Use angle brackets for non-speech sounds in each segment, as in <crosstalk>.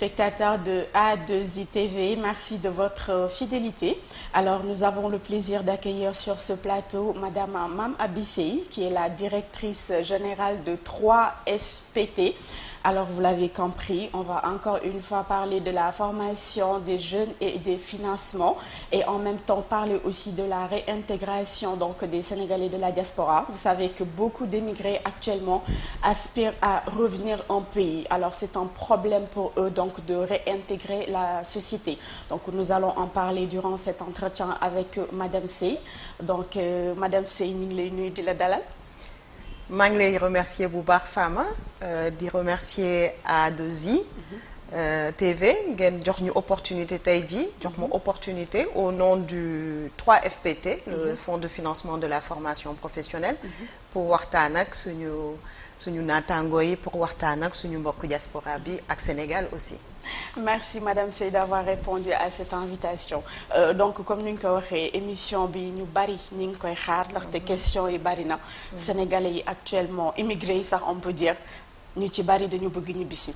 téléspectateurs de A2I TV, merci de votre fidélité. Alors, nous avons le plaisir d'accueillir sur ce plateau Madame Mam Abissei, qui est la directrice générale de 3FPT. Alors, vous l'avez compris, on va encore une fois parler de la formation des jeunes et des financements et en même temps parler aussi de la réintégration donc des Sénégalais de la diaspora. Vous savez que beaucoup d'émigrés actuellement aspirent à revenir en pays. Alors, c'est un problème pour eux donc de réintégrer la société. Donc, nous allons en parler durant cet entretien avec Madame Sey. Donc, euh, Madame Sey, ñu ngi lay nuyu di la dalal. Maa ngi lay remercier bu baax Fama di remercier A2I TV ngeen jox ñu opportunité tey jii jox ma opportunité au nom du 3FPT le fonds de financement de la formation professionnelle pour waxtaan ak suñu suñu naataangoo yi pour waxtaan ak suñu mbokk diaspora bi ak Sénégal aussi. Merci Madame Sey d'avoir répondu à cette invitation. Euh, donc comme ni ñu ko waxee émission bi ñu bari ñi ngi koy xaar ndaxte question yi bari na. Sénégalais yi actuellement immigrés yi sax on peut dire ñu ci bari dañu bëgg ñibbisi.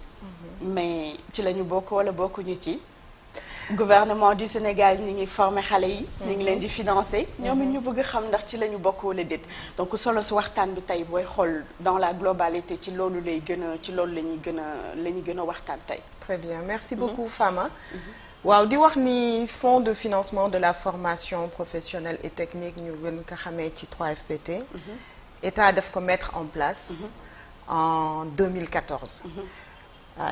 Mais ci la ñu bokk wala bokkuñu ci gouvernement du Sénégal ñi ngi former xale yi ñu ngi leen di financer. Ñoom it ñu bëgg xam ndax ci la ñu bokk wala déet. Donc solo su waxtaan bi tey booy xool dans la globalité ci loolu lay gën a ci loolu la ñuy gën a la ñuy gën a waxtaan tey. Très bien. Merci beaucoup Fama. Waaw di wax ni fonds de financement de la formation professionnelle et technique ñu gën ko xamee ci 3FPT état daf ko mettre en place en 2014 waaw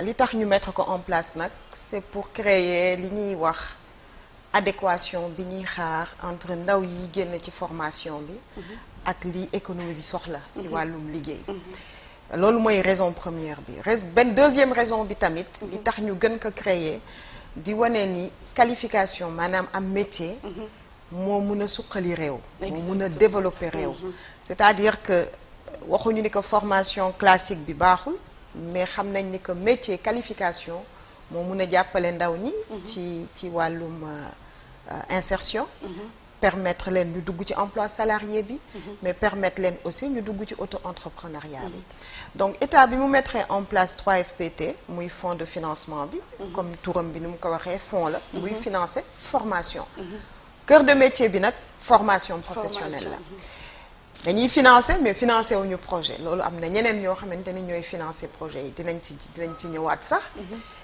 li tax ñu mettre ko en place nag c'est pour créer li ñuy wax adéquation bi ñuy xaar entre ndaw yi génn ci formation bi ak li économie bi soxla ci wàllum liggéey. Loolu mooy raison première bi. Benn deuxième raison bi tamit li tax ñu gën ko créer di wane ni qualification maanaam am métier moo mun a suqali réew moo mun a développer réew. C'est-à-dire que waxuñu ni que formation classique bi baaxul mais xam nañ ni que métier qualification moo mun a jàppale ndaw ñi ci ci wàllum insertion. Permettre leen ñu dugg ci emploi salarié bi. Mais permettre leen aussi ñu dugg ci auto-entrepreneuriat bi. Donc état bi mu mettre en place 3FPT muy fonds de financement bi. Comme turam bi ni mu ko waxee fonds la. Muy financer formation. Cœur de métier bi nag formation professionnelle la dañuy financer mais financer wuñu projet. Loolu am na ñeneen ñoo xamante ni ñooy financer projet yi. Dinañ ci dinañ ci ñëwaat sax.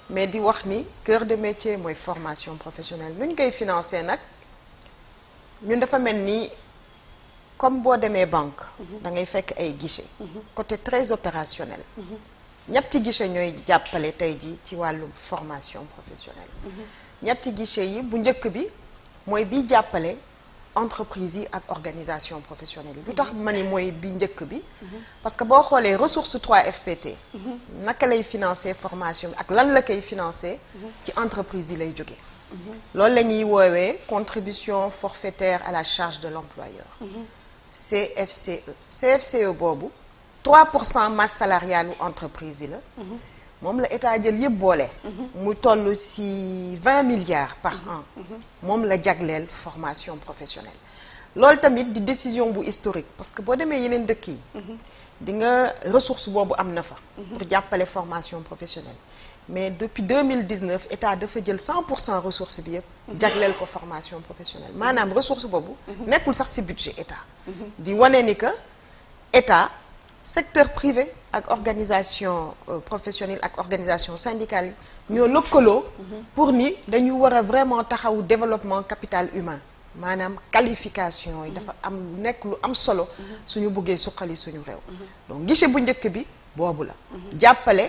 Mais di wax ni cœur de métier mooy formation professionnelle. Nu ñu koy financer nag ñun dafa mel ni comme boo demee banque da ngay fekk ay guichet côté très opérationnel. Ñetti guichet ñooy jàppale tey ji ci wàllum formation professionnelle. Ñetti guichet yi bu njëkk bi mooy bi jàppale entreprise yi ak organisation professionnelle yi. Lu tax ma parce que boo xoolee ressource 3FPT naka lay financer formation bi ak lan la financer ci entreprise yi lay jóge. La contribution forfaitaire à la charge de l'employeur. CFCE CFCE boobu 3 pour cent masse salariale u entreprise moom la état jël yëpp boole. mu toll ci 20 milliards par an. Moom la jagleel formation professionnelle. loolu tamit di décision bu historique parce que boo demee yeneen dëkk yi. Di nga ressource boobu am na fa. Pour jàppale formation professionnelle. mais depuis 2019 état dafa jël 100 pour cent ressource bi yëpp. Jagleel ko formation professionnelle. Maanaam ressource boobu nekkul sax ci budget état. Di wane ni que état secteur privé ak organisation professionnelle ak organisation syndicale ñoo lëkkaloo pour ni dañu war a vraiment taxawu développement capital humain. Maanaam qualification yi am lu solo suñu buggee donc guichet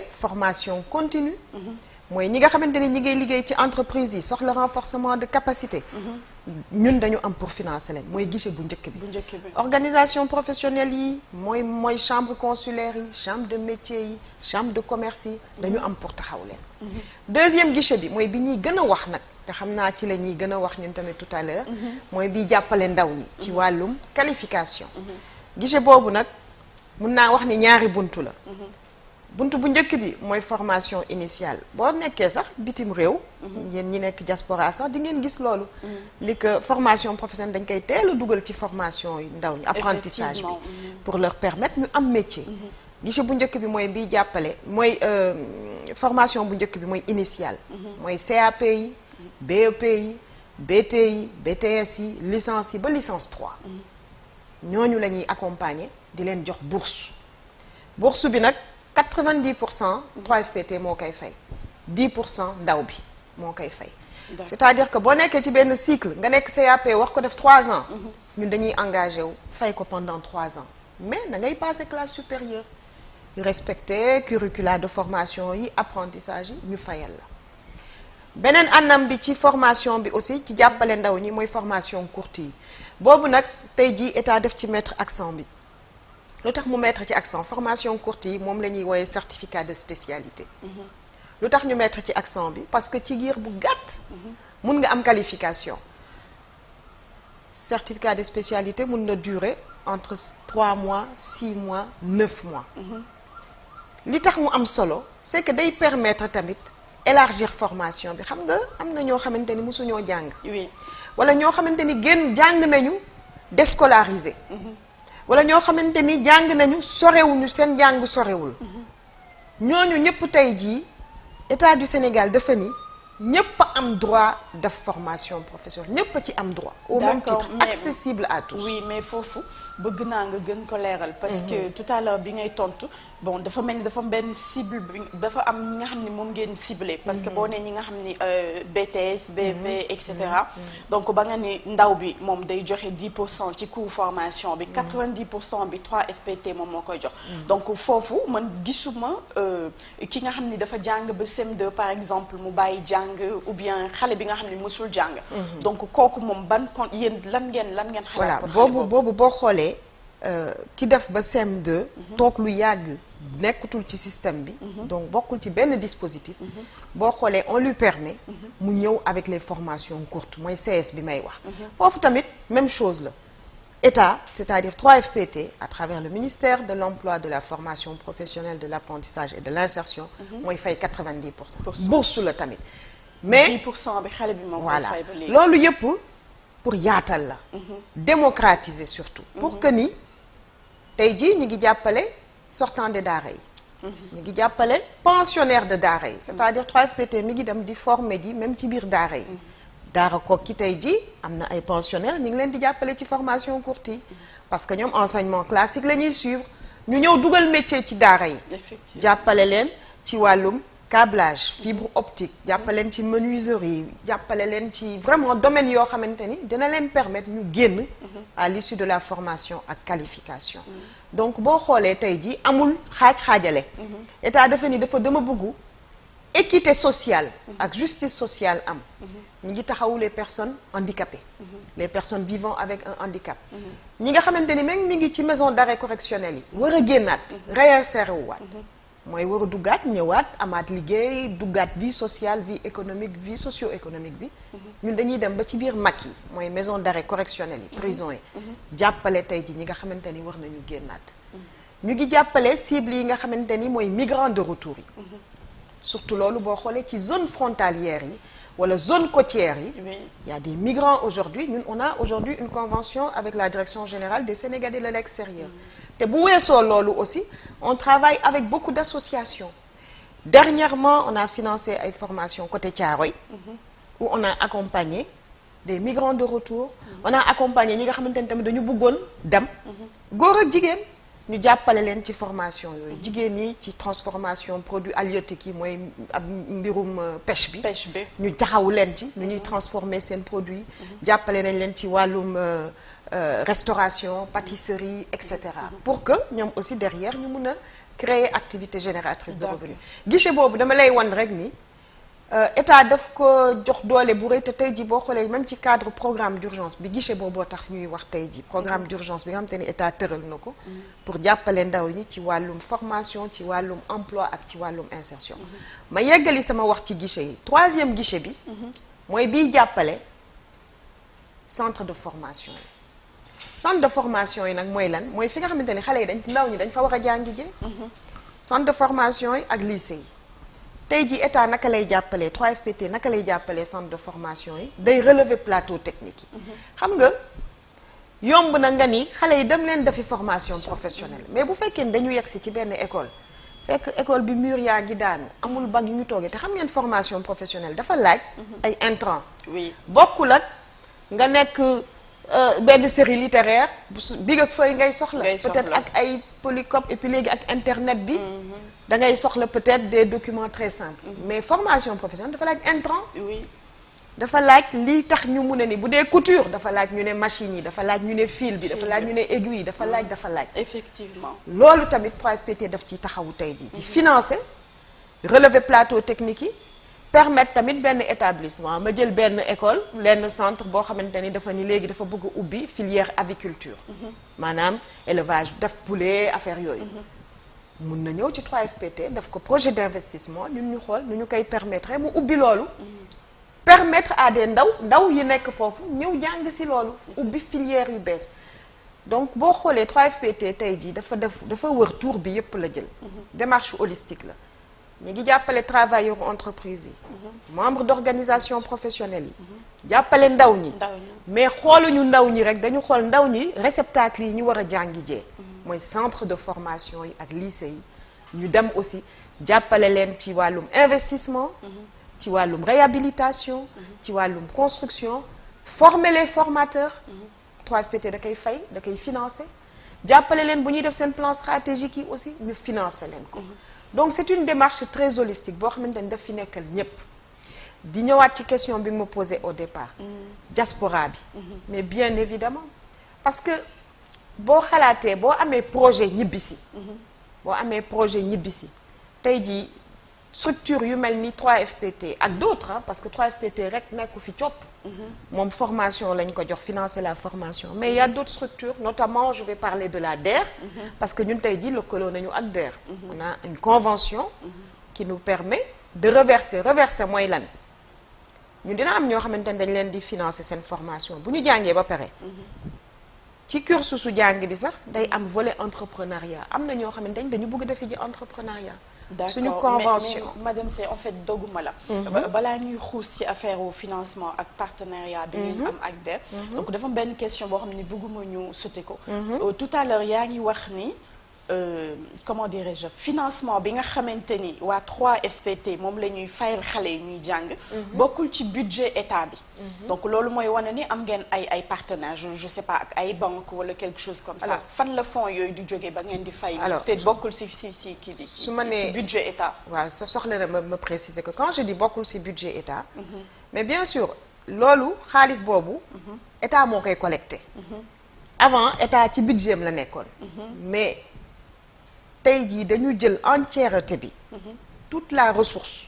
formation continue mooy ñi nga xamante ni ñi ngay liggéey ci entreprise yi soxla renforcement de capacité. ñun dañu am pour financer leen mooy guichet bu njëkk bi. Organisation professionnelle yi mooy mooy chambre consulaire yi chambre de métier yi chambre de commerce yi dañu am pour taxaw leen. Deuxième guichet bi mooy bi ñuy gën a wax nag te xam naa ci la ñuy gën a wax ñun tamit tout à l'heure mooy bi jàppale ndaw ñi ci wàllum qualification. Guichet boobu nag mun naa wax ni ñaari buntu la buntu bu njëkk bi mooy formation initiale. Boo nekkee sax bitim réew yéen ñi nekk diaspora sax di ngeen gis loolu. Li que formation professionnelle dañ koy teel a dugal ci formation yu ndaw ñi apprentissage bi pour leur permettre ñu am métier. Guichet bu njëkk bi mooy biy jàppale mooy formation bu njëkk bi mooy initiale. Mooy CAP yi BEP yi BT yi BTS yi licence yi ba licence 3 ñooñu la ñuy accompagner di leen jox bourse. Bourse bi nag 90 pour cent 3FPT moo koy fay. 10 pour cent ndaw bi moo koy fay. C'est-à-dire que boo nekkee ci benn cycle nga nekk CAP wax ko def 3 ans ñun dañuy engagé wu fay ko pendant 3 ans. Mais da ngay passer classe supérieure. Respecter curricula de formation yi apprentissage yi ñu fayal la. Beneen anam bi ci formation bi aussi ci jàppale ndaw ñi mooy formation courte yi. Boobu nag tey jii état def ci mettre accent bi lu tax mu mettre ci accent formation courte yi moom la ñuy wooye certificat de spécialité. Lu tax ñu mettre ci accent bi parce que ci giir bu gàtt mun nga am qualification. Certificat de spécialité mun na durer entre 3 mois 6 mois 9 mois. Li tax mu am solo c'est que day permettre tamit élargir formation bi. Xam nga am na ñoo xamante ni mosuñoo jàng. Oui. Wala ñoo xamante ni génn jàng nañu déscolarisé wala ñoo xamante ni jàng nañu sorewuñu seen jàng sorewul. Ñooñu ñëpp tey jii état du Sénégal dafa ni ñëpp a am droit def formation professionnelle. Ñëpp a ci am droit. Au même titre mais- accessible à tous. Oui mais foofu bëgg naa nga gën ko leeral. Parce que tout à l'heure bi ngay tontu bon dafa mel ni dafa benn cible bi dafa am ñi nga xam ne moom ngeen ciblé. Parce que boo nee ñi nga xam ni euh, BTS BP et cetera. Donc ba nga ni ndaw bi moom day joxe 10 pour cent ci coût formation bi. 90 pour cent bi 3 FPT moom moo koy jox. Donc foofu man gisuma euh, ki nga xam ni dafa jàng ba CM2 par exemple mu bàyyi jàng ou bien xale bi nga xam ni mësul jàng. Donc kooku moom ban kon yéen lan ngeen lan ngeen voilà xalaat xale boobu boobu? boo xoolee euh, ki def ba CM2 toog lu yàgg nekkatul ci système bi. Donc bokkul ci benn dispositif. Boo xoolee on lui permet mu ñëw avec les formations courtes mooy CS bi may wax. Foofu tamit même chose la. État c'est-à-dire 3FPT à travers le ministère de l'emploi de la formation professionnelle de l'apprentissage et de l'insertion mooy fay 90 pour cent. Pour cent. bourse la tamit mais 10 pour cent bi xale bi moom voilà. loolu yëpp pour yaatal la. Démocratiser surtout. Pour que ni tey jii ñi ngi jàppale sortant de daara yi. Ñi ngi jàppale pensionnaire de daara yi. C'est-à-dire 3FPT mi ngi dem di former ji même ci biir daara yi. Daara Koki tey jii am na ay pensionnaires ñu ngi leen di jàppale ci formation courte yi. Parce que ñoom enseignement classique la ñuy suivre. Ñu ñëw dugal métier ci daara yi. Effectivement. Jàppale leen ci wàllum câblage fibre optique jàppale leen ci menuiserie jàppale leen ci vraiment domaine yoo xamante ni dina leen permettre ñu génn à l'issue de la formation ak qualification. Donc boo xoolee tey jii amul xaaj-xaajale état dafa ni dafa dama bëggu équité sociale ak justice sociale am. Ñi ngi taxawu les personnes handicapées. Les personnes vivant avec un handicap. Ñi nga xamante même mi ngi ci maison d'arrêt correctionnel yi war a génnaat réinsérer waat mooy war a duggaat ñëwaat amaat liggéey duggaat vie sociale vie économique vie socio-économique bi. Ñun dañuy dem ba ci biir mag yi mooy maison d'arrêt correctionnel yi prison yi. Jàppale tey ji ñi nga xamante ni war nañu génnaat. Ñu ngi jàppale cible yi nga xamante ni mooy migrants de retour yi. Surtout loolu boo xoolee ci zone frontalière yi wala zone côtière yi. Il y a des migrants aujourd'hui. Ñun on a aujourd'hui une convention avec la direction générale des Sénégalais de l'extérieur te bu weesoo loolu aussi on travaille avec beaucoup d'associations. Dernièrement on a financé ay formations côté Thiaroye où on a accompagné des migrants de retour. On a accompagné ñi nga xamante ni tamit dañu bëggoon dem. Góor ak jigéen ñu jàppale leen ci formation yooyu. Jigéen ñi ci transformation produits halieutiques yi mooy ab mbirum euh, pêche bi. Pêche bi. Ñu taxawu leen ci nu ñuy transformer seen produit. Jàppale nañ leen ci wàllum euh, restauration pâtisserie et cetera. Pour que ñoom aussi derrière ñu mun a créer activité génératrice de revenus. Guichet boobu dama lay wan rek ni euh, état daf ko jox doole bu rëy te tey ji boo xoolee même ci cadre programme d'urgence bi guichet booboo tax ñuy wax tey ji programme d'urgence bi nga xam te ni état tëral na ko pour jàppale ndaw ñi ci wàllum formation ci wàllum emploi ak ci wàllum insertion. Ma yeggali sama wax ci guichet yi. Troisième guichet bi mooy biy jàppale centre de formation yi centre de formation yi nag mooy lan mooy fi nga xamante ni xale yi dañ ndaw ñi dañ fa war a jàngi ji. Centre de formation yi ak lycée yi. Tey jii état naka lay jàppalee 3FPT naka lay jàppalee centre de formation yi? Day relever plateau technique yi. Xam nga yomb na nga ni xale yi dem leen defi formation professionnelle. Mais bu fekkee ni dañu yegsi ci benn école fekk école bi mur yaa ngi daanu amul bag yu ñu toogee te xam ngeen formation professionnelle dafa laaj ay intrants. Oui. Bokkul ak nga nekk benn série littéraire ak feuille Ngay soxla. peut-être ak ay polycope et puis léegi ak internet bi. Da ngay soxla peut-être des documents très simples. Mais formation professionnelle dafa laaj intrant. Oui. Dafa laaj lii tax ñu mun a ni bu dee couture dafa laaj ñu ne machine yi dafa laaj ñu ne fil bi dafa laaj ñu ne aiguille dafa laaj dafa laaj. Effectivement. Loolu tamit 3FPT daf ciy taxawu tey jii. Di financer relever plateau technique yi permettre tamit benn établissement ma jël benn école lenn centre boo xamante ni dafa ni léegi dafa bëgg ubbi filière aviculture. Maanaam élevage def poulet affaire yooyu. Mun na ñëw ci 3FPT daf ko projet d'investissement ñun ñu xool nu ñu koy permettre mu ubbi loolu. Permettre à des ndaw ndaw yi nekk foofu ñëw jàng si loolu ubbi filière yu bees. Donc boo xoolee 3FPT tey jii dafa def dafa wër tour bi yépp la jël. Démarche holistique la ñu ngi jàppale travailleurs entreprise yi. Membre d'organisation professionnelle yi. Jàppale ndaw ñi. Ndaw ñi. Mais xooluñu ndaw ñi rek dañu xool ndaw ñi réceptacle yi ñu war a jàngi jee. Mooy centre de formation yi ak lycée yi. Ñu dem aussi jàppale leen ci wàllum investissement ci wàllum réhabilitation ci wàllum construction former les formateurs. 3FPT da koy fay da koy financer. Jàppale leen bu ñuy def seen plan stratégique yi aussi ñu financer leen ko donc c'est une démarche très holistique boo xamante ni daf fi nekkal ñépp. Di ñëwaat ci question bi nga ma posé au départ. Diaspora bi. Mais bien évidemment parce que boo xalaatee boo amee projet ñibbisi. Boo amee projet ñibbisi tey jii structure yu mel ni 3FPT ak d'autres hein, parce que 3FPT rek nekku fi copp moom formation lañ ko jox financer la formation. Mais il y a d'autres structures notamment je vais parler de la DER parce que ñun tey jii lëkkaloo nañu ak DER. On a une convention qui nous permet de reverser. Reverser mooy lan? Ñun dina am ñoo xamante ne dañ leen di financer seen formation. Bu ñu jàngee ba pare ci cursus su jàng bi sax day am volet entrepreneuriat. Am na ñoo xamante ne dañu bëgg defi ji entrepreneuriat suñu convention mais madame c'est en fait dogguma la. Ba- balaa ñuy xuus ci affaire au financement ak partenariat bi ngeen am ak DER donc dafa am benn question boo xam ne bëgguma ñu sauter ko. Euh, tout à l'heure yaa ngi wax ni comment dirais-je financement bi nga xamante ni waa 3FPT moom la ñuy fayal xale yi ñuy jàng. Bokkul ci budget état bi. Donc loolu mooy wane ni am ngeen ay ay partenaires je, sais pas ak ay banque wala quelque chose comme ça. Fan la fonds yooyu di jógee ba ngeen di fay? Alors- te bokkul ci ci ci kii bi su ma nee budget état. waaw sa soxla na ma ma préciser que quand je dis bokkul ci budget état mais bien sûr loolu xaalis boobu état moo koy collecté avant état ci budget am la nekkoon. Mais tey jii dañu jël entièreté bi. Toute la ressource.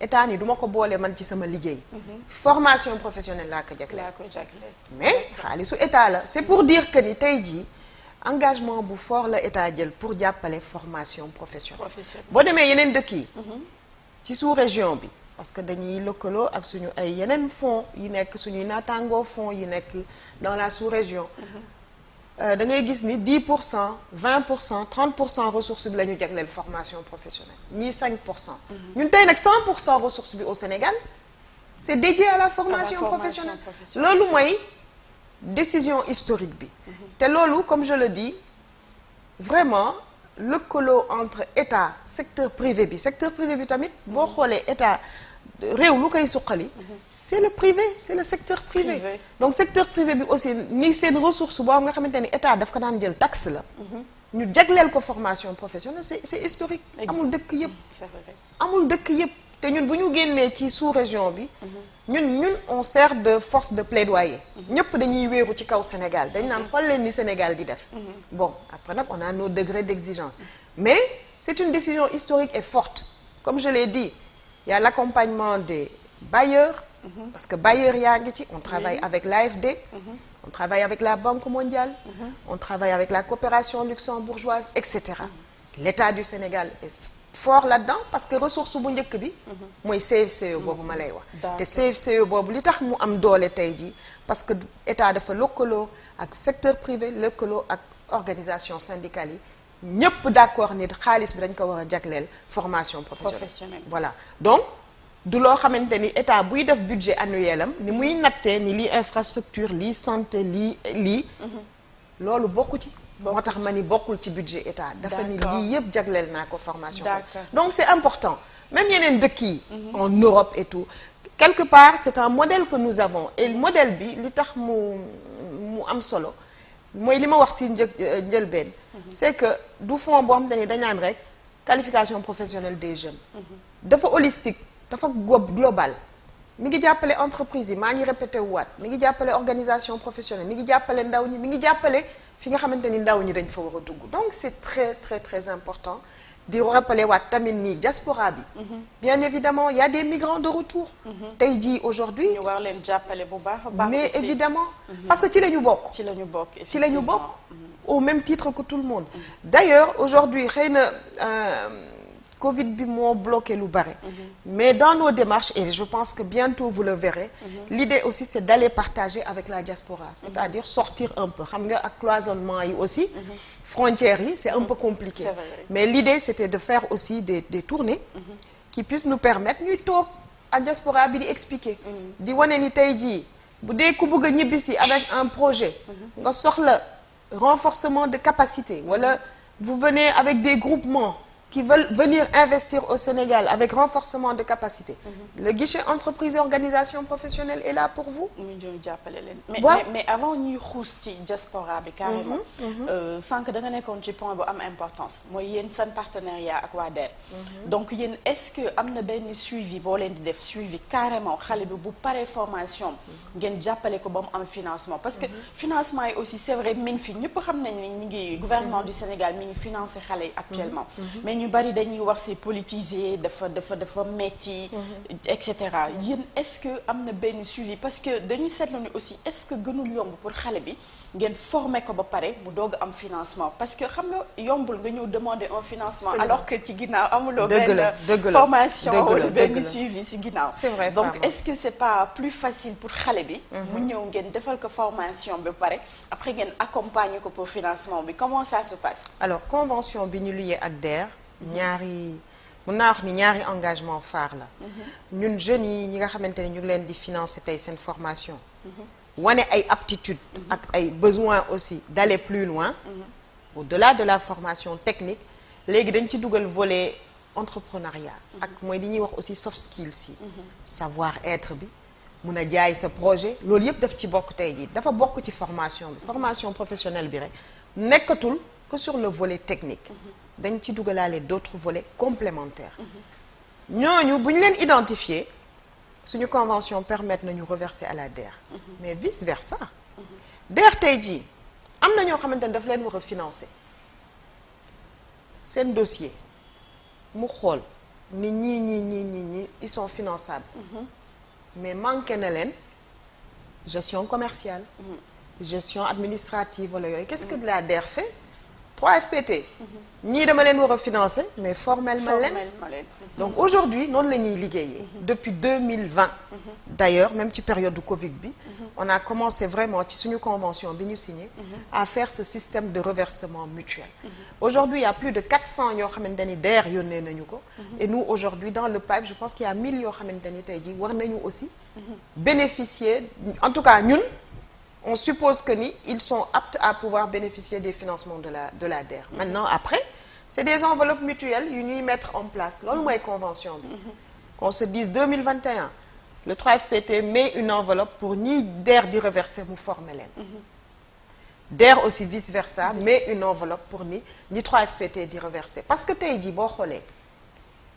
État ni duma ko boole man ci sama liggéey. Formation professionnelle laa ko jagleel. Mais xaalisu état la. C'est pour dire que ni tey jii engagement bu fort la état jël pour jàppale formation professionnelle. Professionnel boo demee yeneen dëkk yi. Ci sous-région bi. Parce que dañuy lëkkaloo ak suñu ay yeneen fonds yi nekk suñuy naataangoo fonds yi nekk dans la sous-région da ngay gis ni 10 pour cent 20 pour cent 30 pour cent ressource bi la ñu jagleel formation professionnelle. Ñii 5 pour cent. Ñun tey nag 100 pour cent ressource bi au Sénégal c'est dédié à la formation professionnelle. professionnelle. loolu mooy décision historique bi. Te loolu comme je le dis vraiment lëkkaloo entre état secteur privé bi. Secteur privé bi tamit boo xoolee état réew lu koy suqali c'est le privé c'est le secteur privé. Donc secteur privé bi aussi ni seen ressource boo nga xamante ni état daf ko daan jël taxe la. Ñu jagleel ko formation professionnelle c'est c'est historique. Amul dëkk yëpp. Vrai. Amul dëkk yëpp. Te ñun bu ñu génnee ci sous-région bi ñun ñun on sert de force de plaidoyer. Ñëpp dañuy wéeru ci kaw Sénégal. Dañ naan xool leen ni Sénégal di def. Bon après nag on a nos degrés d'exigence. Mais c'est une décision historique et forte. Comme je l'ai dit il y a l'accompagnement des bailleurs parce que bailleurs on travaille avec l'AFD on travaille avec la Banque mondiale on travaille avec la coopération luxembourgeoise etc l'État du Sénégal est fort là-dedans parce que ressource bu njëkk bi mooy CFCE boobu ma lay wax. D'accord. te CFCE boobu li tax mu am doole tey jii parce que état dafa lëkkaloo ak secteur privé lëkkaloo ak organisation syndicale yi ñëpp d'accord ni xaalis bi dañ ko war a jagleel formation professionnelle. Professionnelle. voilà. Donc du loo xamante ni état buy def budget annuel am ni muy nattee ni lii infrastructure lii santé lii lii loolu bokku ci. Moo tax ma ni bokkul ci budget état. Dafa ni lii yëpp jagleel naa ko formation donc c'est important. Même yeneen dëkk yi en Europe et tout quelque part c'est un modèle que nous avons. Et le modèle bi li tax mu mu am solo mooy li ma wax si një njëlbeen. C'est que du fond boo xam te ni dañ naan rek qualification professionnelle des jeunes. Dafa holistique dafa glo- global. Mi ngi jàppale entreprise yi maa ngi répété waat. Mi ngi jàppale organisation professionnelle mi ngi jàppale ndaw ñi mi ngi jàppale fi nga xamante ni ndaw ñi dañ fa war a dugg. Donc c'est très très très important di rappeler waat tamit ni diaspora bi. Bien évidemment il y a des migrants de retour. Tey jii aujourd'hui ñu war leen jàppale bu baax a baax mais évidemment parce que ci la ñu bokk. Ci la ñu bokk ci la ñu effectivement. bokk au même titre que tout le monde. D'ailleurs aujourd'hui xëy na euh, Covid bi moo bloqué lu bare. Mais dans nos démarches et je pense que bientôt vous le verrez l'idée aussi c'est d'aller partager avec la diaspora. C'est-à-dire sortir un peu. Xam nga ak cloisonnement yi aussi frontières yi c'est un peu compliqué. Mais l'idée c'était de faire aussi des des tournées qui puissent nous permettre ñuy toog ak diaspora bi di expliquer. Di wane ni tey jii bu dee ku bëgg a ñibbisi avec un projet nga soxla renforcement de capacité wala vous venez avec des groupements qui veulent venir investir au Sénégal avec renforcement de capacité. Le guichet entreprise et organisation professionnelle est là pour vous? Jàppale leen. mais avant ñuy xuus ci diaspora bi carrément. euh, sànq da nga nekkoon ci point bu am importance mooy yéen seen partenariat ak waa DER. donc yéen est-ce que am na benn suivi boo leen di def suivi carrément xale bi bu paree formation ngeen jàppale ko ba mu am financement? Parce que financement yi aussi c'est vrai mi ngi fi ñëpp xam nañ ni ñi ngi gouvernement du Sénégal mi ngi financé xale yi actuellement. Ñu bari dañuy wax c'est politisé dafa dafa dafa metti et cetera. Yéen est-ce que am na benn suivi? Parce que dañuy seetlu ni aussi est-ce que gënul yomb pour xale bi ngeen former ko ba pare mu doog am financement. Parce que xam nga yombul nga ñëw demander un financement alors que ci ginnaaw amuloo benn formation wala benn suivi ginnaaw. C'est vrai, donc est-ce que c'est pas plus facile pour xale bi? Mu ñëw ngeen defal ko formation ba pare après ngeen accompagner ko pour financement bi. Comment ça se passe? Alors convention bi ñu lié ak DER ñaari mun naa wax ni ñaari engagement phare la. Ñun jeunes yi ñi nga xamante ne ñu ngi leen di financer tey seen formation wane ay aptitudes ak ay besoins aussi d'aller plus loin. Au-delà de la formation technique léegi dañ ci dugal volet entrepreneuriat. Ak mooy li ñuy wax aussi soft skills yi. Savoir être bi mun a jaay sa projet. Loolu yëpp daf ci bokk tey jii. Dafa bokk ci formation bi. Formation professionnelle bi rek. Nekkatul que sur le volet technique. Dañ ci dugalaale d'autres volets complémentaires. Ñooñu bu ñu leen identifier suñu convention permettre nañu reverser à la DER. Mais vice versa. DER tey jii am na ñoo xamante ne daf dossier. Mu xool ni ils sont finançables. Mais manqué na leen gestion commerciale gestion administrative qu'est-ce que la DER fait? 3FPT ñii dama leen war a financer mais formellement leen. Donc aujourd'hui noonu la ñuy liggéeyee. Depuis 2020 d'ailleurs même ci période du Covid bi on a commencé vraiment ci suñu convention bi ñu signé à faire ce système de reversement mutuel. Aujourd'hui il y a plus de 400 yoo xamante ni DER yónnee nañu ko. Et nous aujourd'hui dans le pipe je pense qu'il y a 1000 yoo xamante ni tey jii war nañu aussi bénéficier en tout cas ñun on suppose que ni ils sont aptes à pouvoir bénéficier des financements de la de la DER. Maintenant après c'est des enveloppes mutuelles yu ñuy mettre en place. Loolu mooy convention bi. Qu'on se dise 2021 le 3FPT met une enveloppe pour ñiy DER di reverser mu former leen. DER aussi vice versa met une enveloppe pour ni ñi 3FPT di reverser. Parce que tey jii boo xoolee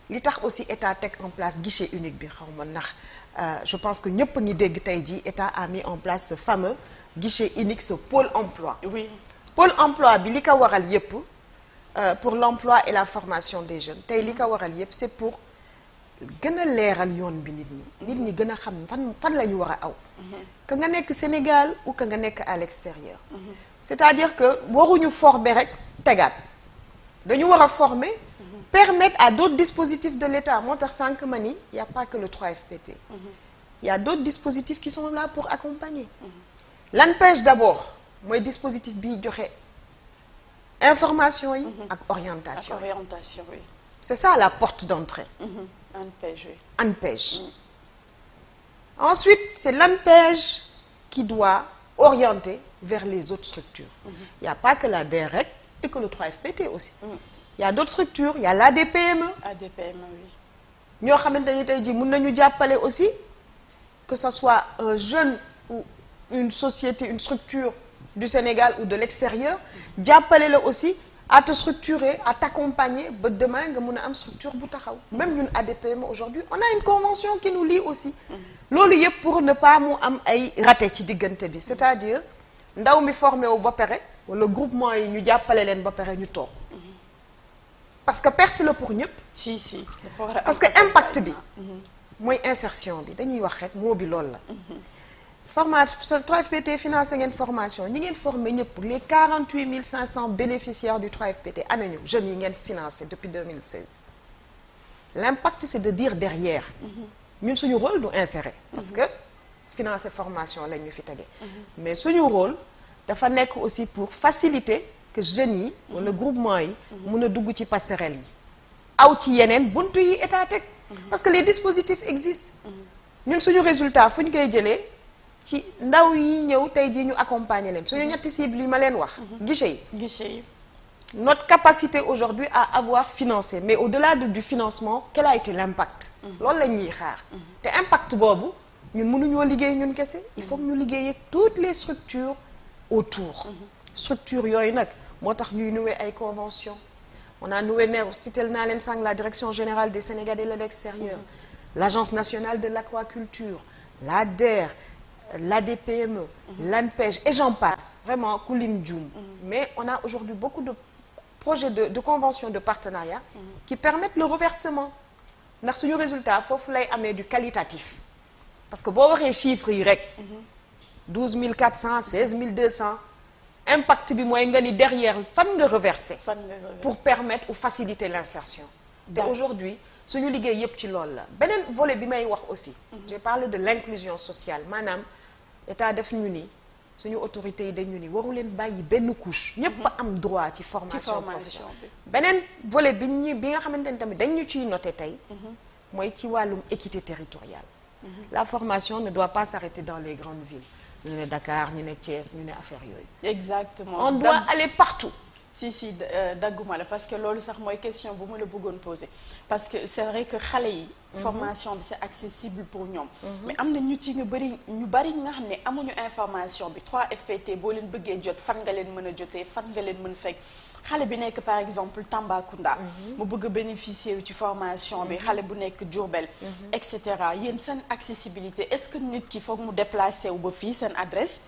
li tax aussi état teg en place guichet unique bi xaw ma ndax je pense que ñëpp ngi dégg tey jii état a mis en place ce fameux guichet unique ce pôle emploi. Oui. Pôle emploi bi li ko waral euh, pour l'emploi et la formation des jeunes. Tey li ko waral c'est pour gën a leeral yoon bi nit ñi. Nit ñi gën a xam fan fan la ñu war a aw. Que nga nekk Sénégal ou que nga nekk à l'extérieur. C'est-à-dire que waruñu former rek tegaat. Dañu war a former permettre à d'autres dispositifs de l'État. Moo tax sànq ma ni y a pas que le 3FPT il y a d'autres dispositifs qui sont là pour accompagner. l'ANPEJ d'abord mooy dispositif bi joxe information yi ak orientation ak orientation oui. C'est ça la porte d'entrée. ANPEJ oui. ANPEJ. Ensuite c'est l'ANPEJ qui doit orienter vers les autres structures. Il y a pas que la DER rek et que le 3FPT aussi. Il y a d'autres structures il y a l'ADPME ADPM oui. ñoo xamante ni tey jii mën nañu jàppale aussi que ça soit un jeune ou une société une structure du Sénégal ou de l'extérieur jàppale la aussi à te structurer à t'accompagner ba demain nga mën a am structure bu taxaw. Même ñun ADPM aujourd'hui on a une convention qui nous lie aussi. Loolu yëpp pour ne pas mu am ay raté ci diggante bi. C'est-à-dire ndaw mi formé wu ba pare wala groupement yi ñu jàppale leen ba pare ñu toog parce que perte la pour ñëpp. Si si am parce que impact bi mooy insertion bi. Dañuy wax rek moo bi loolu la. Formation 3FPT financé ngeen formation. Ñi ngeen formé ñëpp les 48 500 bénéficiaires du 3FPT ana ñu jeunes yi ngeen financé depuis 2016 l'impact c'est de dire derrière. Ñun suñu rôle du insérer. Parce que financer formation lañ ñu fi tege. Mais suñu rôle dafa nekk aussi pour faciliter que jeunes yi wala groupement yi mun a dugg ci passerelle yi. aw ci yeneen buntu yi état teg. parce que les dispositifs existent. ñun suñu résultat fu ñu koy jëlee ci ndaw yi ñëw tey jii ñu accompagner leen. suñu ñetti cibles yi ma leen wax. guichet yi. Guichet yi. notre capacité aujourd'hui à avoir financé mais au-delà de, du financement quel a été l'impact? loolu la ñuy xaar. te impact boobu ñun mënuñoo liggéey ñun kese. il faut que ñu liggéey ak toutes les structures autour. structures yooyu nag moo ñuy ay convention on a noué la direction générale des Sénégalais de l'extérieur l'agence nationale de l'aquaculture la DER l'ADPME l'ANPEJ et j'en passe. Vraiment ku lim juum. Mais on a aujourd'hui beaucoup de projets de de conventions de partenariat qui permettent le reversement. Ndax suñu résultat foofu lay amee du qualitatif. Parce que boo waxee chiffres yi rek 12 400 16 200 impact bi mooy nga ni derrière fan nga reverser pour permettre ou faciliter l'insertion. Te aujourd'hui suñu liggéey ci loolu la. Beneen volet bi may wax aussi. J'ai parlé de l'inclusion sociale. Maanaam état def ñu ni suñu autorités yi dañu ni waru leen bàyyi benn couche. Ñépp a am droit ci formation professionnelle. beneen volet bi ñu bi nga xamante ni tamit dañ ñu ciy noté tey mooy ci wàllum équité territoriale. La formation ne doit pas s'arrêter dans les grandes villes ñu ne Dakar ñu ne Thiès ñu ne affaire yooyu. Exactement. On doit aller partout. Si si euh, dagguma la parce que loolu sax mooy question bu ma la bëggoon poser. Parce que c'est vrai que xale yi formation bi c'est accessible pour ñoom. Mais am na ñu ci nga bëri ñu bëri nga xam ne amuñu information bi. 3FPT boo leen bëggee jot fan nga leen mën a jotee fan nga leen mën fekk xale bi nekk par exemple Tambacounda. Mu bëgg bénéficier wu ci formation bi. Xale bu nekk Diourbel. Et cetera. Yéen seen accessibilité est-ce que nit ki foog mu déplacer wu ba fii seen adresse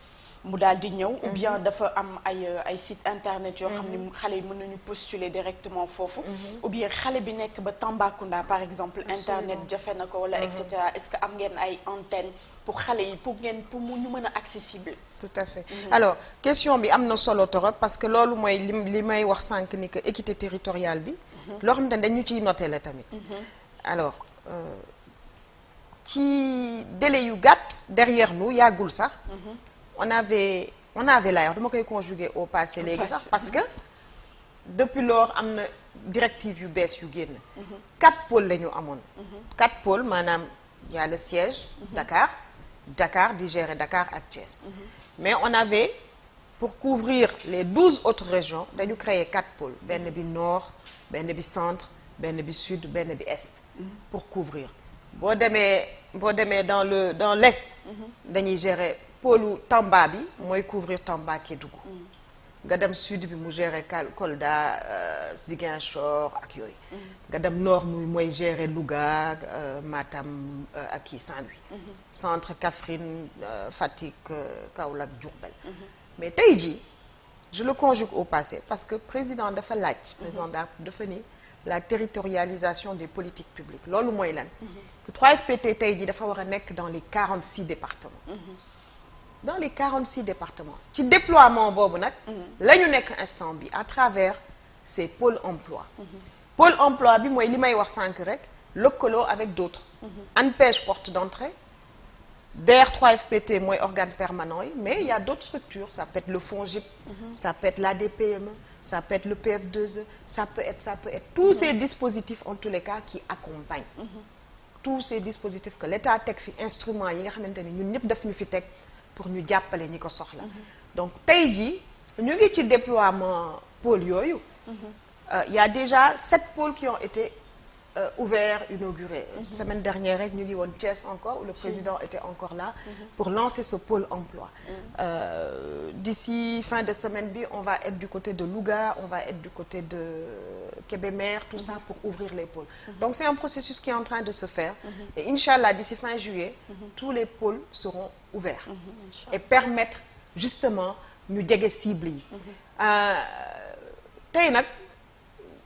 mu daal di ñëw ou bien dafa am ay euh, ay site internet yoo xam ne xale yi mën nañu postuler directement foofu? Ou bien xale bi nekk ba Tambacounda par exemple internet jafe na ko wala et cetera. Est-ce que am ngeen ay antenne pour xale yi pour ngeen pour mu ñu mën a accessible? Tout à fait. Alors question bi am na solo torop parce que loolu mooy li li may wax sànq ni que équité territoriale bi. Loo xamante ne dañu ciy noté la tamit. Alors euh, ci délai yu gàtt derrière nous yàggul sax. On avait on avait l'ailleurs dama koy conjuguer au passé léegi sax parce que depuis lors am na directive yu bees yu génn. Quatre pôles la ñu amoon. Quatre pôles maanaam y a le siège Dakar Dakar di gérer Dakar ak Thiès mais on avait pour couvrir les douze autres régions dañu créer quatre pôles. Benn bi nord benn bi centre benn bi sud benn bi est. Pour couvrir. Boo demee boo demee dans le dans l'est dañuy gérer pôlu Tamba bi mooy couvrir Tamba Kédougou nga dem sud bi mu gérer Kolda euh, Ziguinchor ak yooyu. Nga dem nord mu mooy gérer Louga euh, Matam euh, ak kii Saint-Louis. Centre Kaffrine Fatick Kaolack Diourbel. Mais tey jii je le conjugue au passé parce que président dafa laaj président da dafa ni la territorialisation des politiques publiques loolu mooy lan? Que 3FPT tey jii dafa war a nekk dans les 46 départements dans les 46 départements. Ci déploiement boobu nag la ñu nekk instant bi à travers ces pôles emploi. Pôle emploi bi mooy li may wax sànq rek lëkkaloo avec d'autres. ANPEJ porte d'entrée DER 3FPT mooy organe permanent yi mais il y a d'autres structures. Ça peut être le FONGIP ça peut être l'ADPME ça peut être le PF2E ça peut être ça peut être tous ces dispositifs en tous les cas qui accompagnent. Tous ces dispositifs que l'État teg fi instruments yi nga xamante ni ñun ñëpp daf ñu fi teg pour ñu jàppale ñi ko soxla. Donc tey jii ñu ngi ci déploiement pôle yooyu. Euh, il y a déjà sept pôles qui ont été euh, ouverts inaugurés semaine dernière rek ñu ngi woon Thiès encore où le président était encore là pour lancer ce pôle emploi. Euh, d'ici fin de semaine on va être du côté de Louga on va être du côté de Kébémer tout ça pour ouvrir les pôles. Donc c'est un processus qui est en train de se faire. Et Inch'Allah d'ici fin juillet tous les pôles seront ouverts. Et permettre justement ñu jege cible yi. Tey nag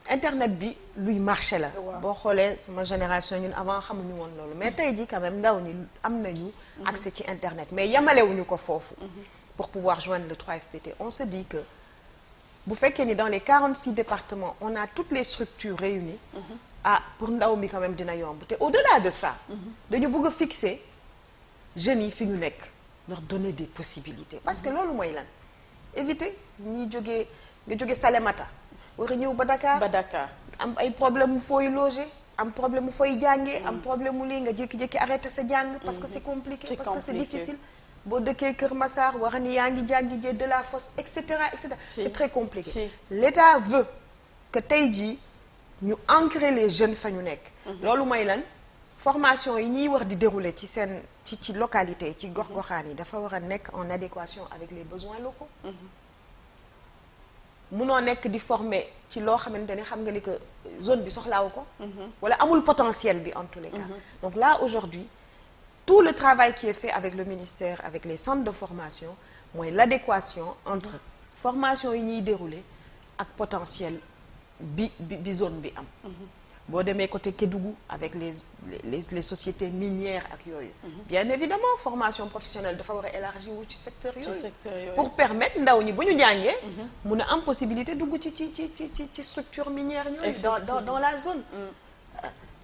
internet bi luy marché la. Boo xoolee sama génération ñun avant xamuñu woon loolu. Mais tey jii quand même ndaw ñi am nañu accès ci internet. Mais yamalewuñu ko foofu pour pouvoir joindre le 3FPT on se dit que bu fekkee ni dans les 46 départements on a toutes les structures réunies ah pour ndaw mi quand même dina yomb. Te au-delà de ça dañu bëgg a fixer jeunes yi fi ñu nekk leur donner des possibilités. Parce que loolu mooy lan? Éviter ñi jógee nga jóge Salémata war a ñëw ba Dakar ba Dakar am ay problème fooy loger am problème fooy jàngee am problème mu lii nga jékki-jékki arrêté sa jàng parce que c'est compliqué parce que c'est difficile. Boo dëkkee Kër Massar war ni yaa ngi jàngi jee de la fosse et cetera et cetera. Si. c'est très compliqué. Si. l'État veut que tey jii ñu ancrer les jeunes fa ñu nekk. Loolu mooy lan? Formation yi ñuy war di dérouler ci seen ci ci localité ci gox-goxaan yi dafa war a nekk en adéquation avec les besoins locaux munoo nekk di former ci loo xamante ni xam nga ni que zone bi soxlaawu ko. Wala amul potentiel bi en tous les cas. Donc là aujourd'hui tout le travail qui est fait avec le ministère avec les centres de formation mooy l'adéquation entre formation yi ñuy dérouler ak potentiel bi bi bi zone bi am boo demee côté Kédougou avec les les les sociétés minières ak yooyu. Bien évidemment formation professionnelle dafa war a élargir wu ci secteur yooyu. pour permettre ndaw ñi bu ñu jàngee mun a am possibilité dugg ci ci ci ci ci ci structure minière dans dans la zone. Euh,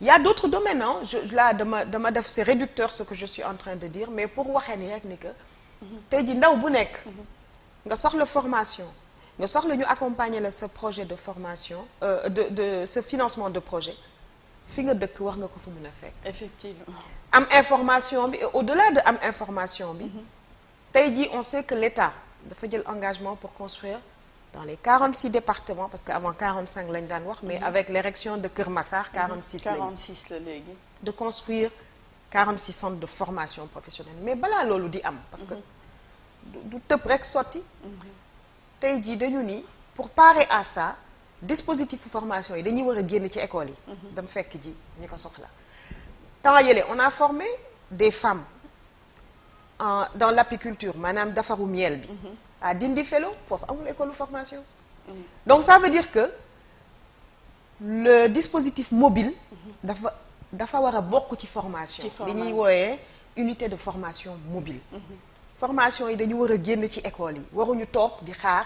il y a d'autres domaines hein. Je là dama dama def c'est réducteur ce que je suis en train de dire mais pour waxee ni rek ni que tey ji ndaw bu nekk nga soxla formation nga soxla ñu accompagner la sa projet de formation euh, de de ce financement de projet. Fi nga dëkk wax nga ko fu mun a fekk. Effectivement. Am information bi et au-delà de am information bi tey jii on sait que l'État dafa jël engagement pour construire dans les 46 départements parce que avant 45 lañ daan wax mais avec l'érection de Kër Massar 46 lañu 46 la léegi. De construire 46 centres de formation professionnelle. Mais balaa loolu di am parce que du du tëb rek sotti tey jii dañu ni pour parer à ça dispositif de formation yi dañuy war a génn ci école yi. Dem fekk ji ñi ko soxla. Temps yële on a formé des femmes en dans l'apiculture maanaam defaru miel bi. À Dindi Felo foofu amul école de formation. Donc ça veut dire que le dispositif mobile dafa dafa war a bokk ci formation. Li ñuy wooyee unité de formation mobile formation yi dañu war a génn ci école yi. Waruñu toog di xaar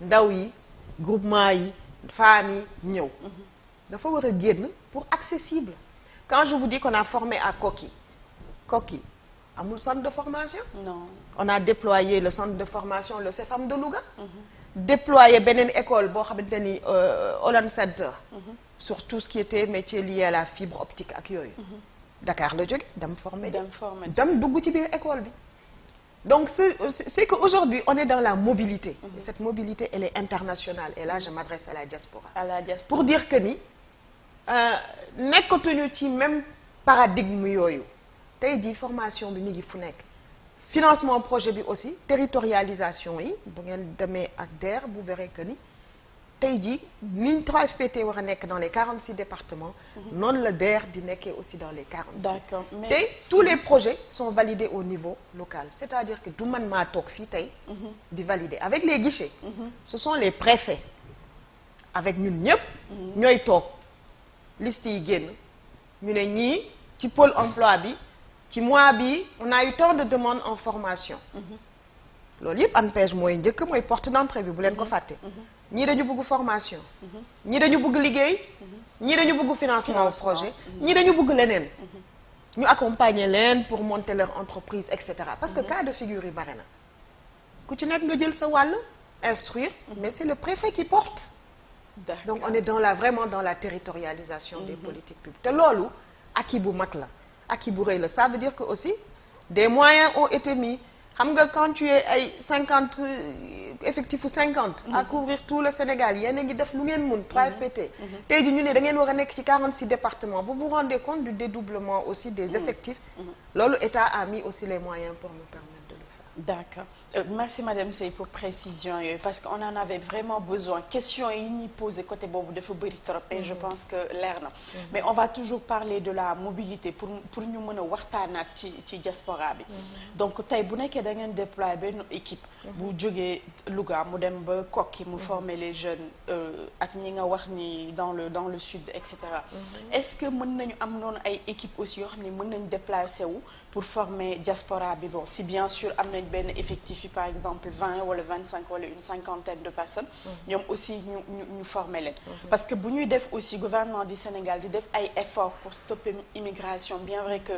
ndaw yi groupement yi femmes yi ñëw. Dafa war a génn pour accessible. Quand je vous dis qu'on a formé à Koki Koki amul centre de formation? Non. On a déployé le centre de formation le CEFAM de Louga. Déployé beneen école boo xamante ni euh, Holland Center. Sur tout ce qui était métier lié à la fibre optique ak yooyu. Dakar la jóge dem formé dem formé dem dugg ci biir école bi donc c'est c'est que aujourd'hui on est dans la mobilité. Et cette mobilité elle est internationale. Et là je m'adresse à la diaspora. À la diaspora. Pour dire que ni euh, nekkatuñu ci même paradigme yooyu. Tey jii formation bi mi ngi fu nekk. Financement projet bi aussi territorialisation yi bu ngeen demee ak DER vous verrez que ni tey jii niñ 3FPT war a nekk dans les 46 départements noonu la DER di nekkee aussi dans les 46 D'accord, mais- te tous les projets sont validés au niveau local. C'est-à-dire que du man maa toog fii tey di valider. Avec les guichets ce sont les préfets. Avec ñun ñëpp ñooy toog. Liste yi génn. Ñu ne ñii ci pôle emploi bi ci mois bi on a eu tant de demandes en formation. Loolu yëpp ANPEJ mooy njëkk mooy porte d'entrée bi bu leen ko fàtte ñii dañu bëgg formation. Ñii dañu bëgg liggéey. Ñii dañu bëgg financement au projet. Ñii dañu bëgg leneen. Ñu accompagner leen pour monter leur entreprise et cetera. Parce que cas de figure yi bare na. Ku ci nekk nga jël sa wàll instruire mais c'est le préfet qui porte. Donc on est dans la vraiment dans la territorialisation des politiques publiques. Te loolu acquis bu mag la. Acquis bu rëy la. Ça veut dire que aussi des moyens ont été mis xam nga quand tu es ay cinquante effectif cinquante à couvrir tout le Sénégal yéen a ngi def lu ngeen mun 3FPT tey ji ñu ne da ngeen war a nekk ci 46 départements. Vous vous rendez compte du dédoublement aussi des effectifs? Loolu État a mis aussi les moyens pour nous permettre D'accord. Euh, merci madame Sey pour précision. Yooyu parce que on en avait vraiment besoin. Question yi ñuy posé côté boobu dafa bëri trop et je pense que leer na. Mais on va toujours parler de la mobilité pour pour ñu mën a waxtaanaat ci ci diaspora bi. Donc nekkee da ngeen déployer benn équipe bu jógee Louga mu dem ba Kokki mu former les jeunes ni dans le dans le sud et cetera. Est-ce que am noonu ay équipe aussi mën nañ déplacer wu pour former diaspora bi bon si bien sûr am nañ benn effectif yi par exemple vingt wala vingt cinq wala une cinquantaine de personnes ñoom aussi ñu ñu ñu former leen. Parce que bu ñuy def aussi gouvernement du Sénégal di def ay efforts pour stopper immigration bien vrai que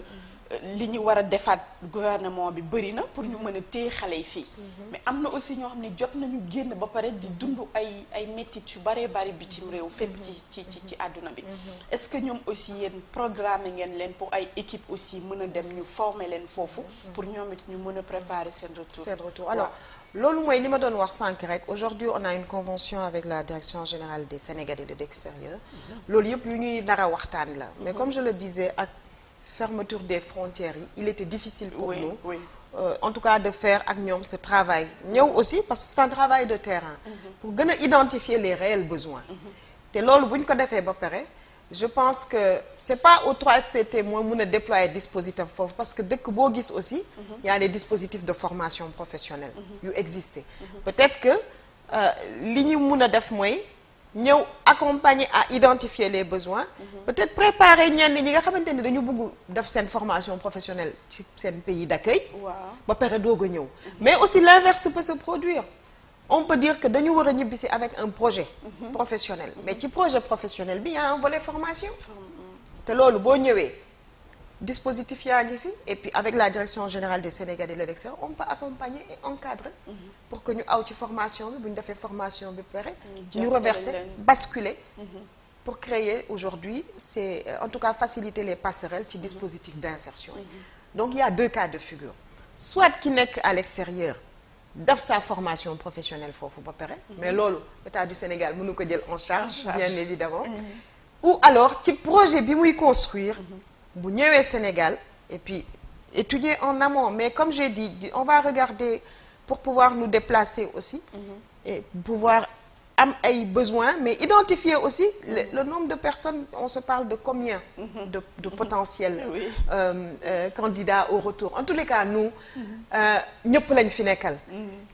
li ñu war a defaat gouvernement bi bëri na pour ñu mën a téye xale yi fii. Mais am na aussi ñoo xam ne jot nañu génn ba pare di dund ay ay métit yu baree bari bitim réew fépp ci ci ci ci àdduna bi. Est-ce que ñoom aussi yéen programme ngeen leen pour ay équipe aussi mën a dem ñu former leen foofu pour ñoom it ñu mën a préparer seen retour? Seen retour. Alors loolu mooy li ma doon wax sànq rek. Aujourd'hui on a une convention avec la direction générale des Sénégalais de l'extérieur. Loolu yëpp yu ñuy nar a waxtaan la. Mais comme je le disais ak fermeture des frontières yi il était difficile pour oui, nous oui. Euh, en tout cas de faire ak ñoom ce travail. Ñëw aussi parce que c'est un travail de terrain pour gën a identifier les réels besoins. Te loolu bu ñu ko defee ba pare je pense que c'est pas au 3FPT mooy mun a déployer dispositif foofu parce que dëkk boo gis aussi il y a des dispositifs de formation professionnelle yu exister. Peut-être que li ñu mun a def mooy ñëw accompagner à identifier les besoins. Peut-être préparer ñenn ñi nga xamante ni dañu bëgg def seen formation professionnelle ci seen pays d'accueil. Waaw. Ba pare doog a ñëw. Mais aussi l'inverse peut se produire. On peut dire que dañu war a ñibbisi avec un projet professionnel. Mais ci projet professionnel bi y a un volet formation. Te loolu boo ñëwee dispositif yaa ngi fi. Et puis avec la direction générale des Sénégalais de l'extérieur on peut accompagner et encadrer pour que ñu aw ci formation bi bu ñu defee formation bi pare ñu reverser basculer pour créer aujourd'hui c'est en tout cas faciliter les passerelles ci dispositif d'insertion yi. Donc il y a deux cas de figure. Soit ki nekk à l'extérieur def sa formation professionnelle foofu ba pare mais loolu État du Sénégal mënu ko jël en charge bien évidemment. Ou alors ci projet bi muy construire bu ñëwee Sénégal et puis étudier en amont. Mais comme j'ai dit on va regarder pour pouvoir nous déplacer aussi et pouvoir am ay besoins mais identifier aussi le, le nombre de personnes on se parle de combien de, de potentiels Oui. euh, euh, candidats au retour. En tous les cas nous ñëpp lañ fi nekkal.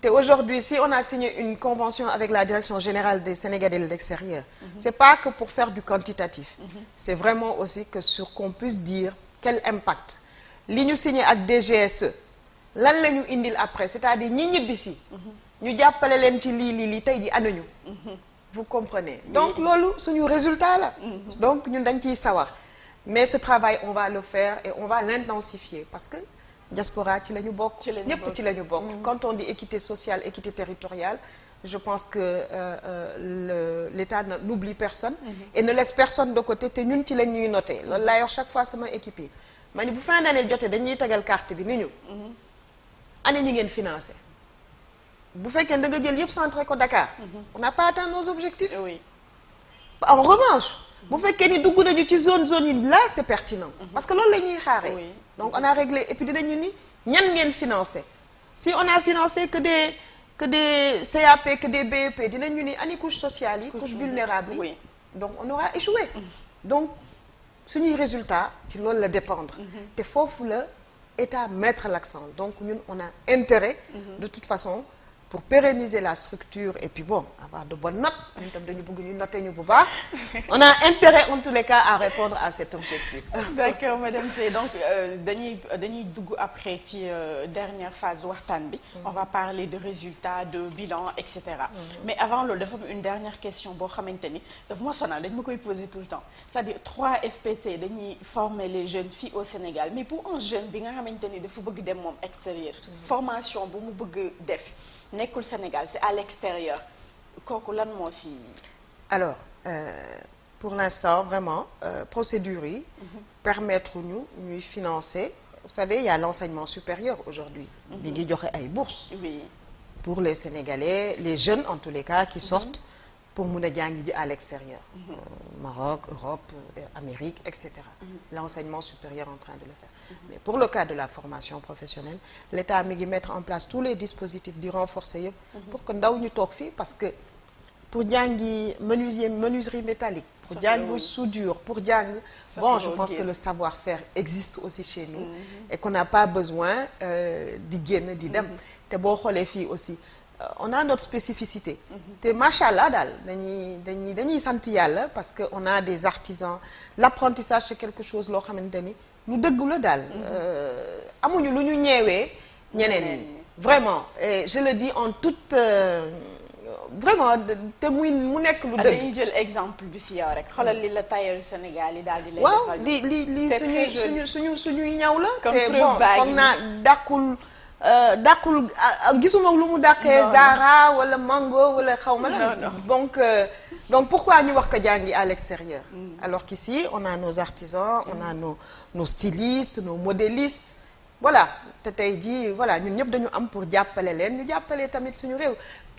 Te aujourd'hui si on a signé une convention avec la direction générale des Sénégalais de l'extérieur c'est pas que pour faire du quantitatif. C'est vraiment aussi que sur qu'on puisse dire quel impact. Li ñu signé ak DGSE lan la ñu indil après c'est-à-dire ñi ñibbisi ñu jàppale leen ci lii lii lii tey ji anañu vous comprenez? Donc loolu suñu résultat la. Donc ñun dañ ciy sawar. Mais ce travail on va le faire et on va l'intensifier parce que diaspora ci la ñu bokk. Bokk. ci la ñu bokk. Quand on dit équité sociale équité territoriale je pense que euh, euh, l'État n'oublie personne et ne laisse personne de côté te ñun ci la ñuy noter loolu laay wax chaque fois sama équipe yi. Ma ni bu fin d'année jotee dañuy tegal carte bi ni ñu. Année ñi ngeen financé? Bu fekkee da nga jël yëpp centré ko Dakar. On n'a pas atteint nos objectifs. Oui. En revanche bu fekkee ni dugg nañu ci zone zone yi là c'est pertinent. Parce que loolu la ñuy xaaree. Donc on a réglé. Et puis dinañu ni ñan ngeen financé? Si on a financé que des que des CAP que des BEP dinañu ni ani couche sociale yi couche vulnérable. yi. Donc on aura échoué. Donc suñuy résultat ci loolu la dépendre. Te foofu la État mettre l'accent. Donc ñun on a intérêt de toute façon pour pérenniser la structure et puis bon avoir de bonnes notes. On a intérêt en tous les cas à répondre à cet objectif. <laughs> D'accord madame Sey donc euh, dañuy dañuy dugg après ci euh, dernière phase bi. On va parler de résultats de bilan et cetera. Mais avant une dernière question boo xamante ni daf ma sonal dañ ma koy poser tout le temps. C'est-à-dire 3 FPT dañuy former les jeunes filles au Sénégal. Mais pour un jeune bi nga xamante ni dafa bëgg dem moom extérieur formation bu mu bëgg def nekkul Sénégal c'est à l'extérieur. Kooku lan moo si alors euh, pour l'instant vraiment euh, procédures yi permettre ñu ñuy financer. Vous savez il y a l'enseignement supérieur aujourd'hui. Mi ngi joxe ay bourses. Oui. Pour les Sénégalais les jeunes en tous les cas qui sortent pour mun a jàngi ji à l'extérieur. Euh, Maroc Europe euh, Amérique et cetera. L'enseignement supérieur en train de le faire mais pour le cas de la formation professionnelle l'État mi ngi mettre en place tous les dispositifs di renforcer yëpp pour que ndaw ñu toog fii parce que pour jàngi menuisier menuiserie métallique pour jàng soudure pour jàng bon je pense que le savoir-faire existe aussi chez nous et qu'on n'a pas besoin euh, di génn di dem. Te boo xoolee fii aussi euh, on a notre spécificité. Te macha allah daal dañuy dañuy dañuy sant yàlla parce que on a des artisans. L'apprentissage c'est quelque chose loo xamante ni lu dëggu la daal. Euh, amuñu lu ñu ñeewee ñeneen Ñeneen ñi. Ñi. vraiment. Et je le dis en toute euh, vraiment te muy mu nekk lu dëgg. Dañuy jël exemple bi si yow rek. Xoolal li la tailleur Sénégal yi daal di lay waaw defal. li li suñuy suñu suñu suñuy ñaw la. Te bon baa foog ngi naa dàqul dàqul ah, gisuma lu mu dàqee Zara wala Mango wala xawma la donc euh, donc pourquoi ñu wax ko jàngi à l'extérieur? Alors qu'ici on a nos artisans on a nos nos stylistes nos modélistes. Voilà. Te tey jii voilà ñun ñëpp dañu am pour jàppale leen. Ñu jàppale tamit suñu réew.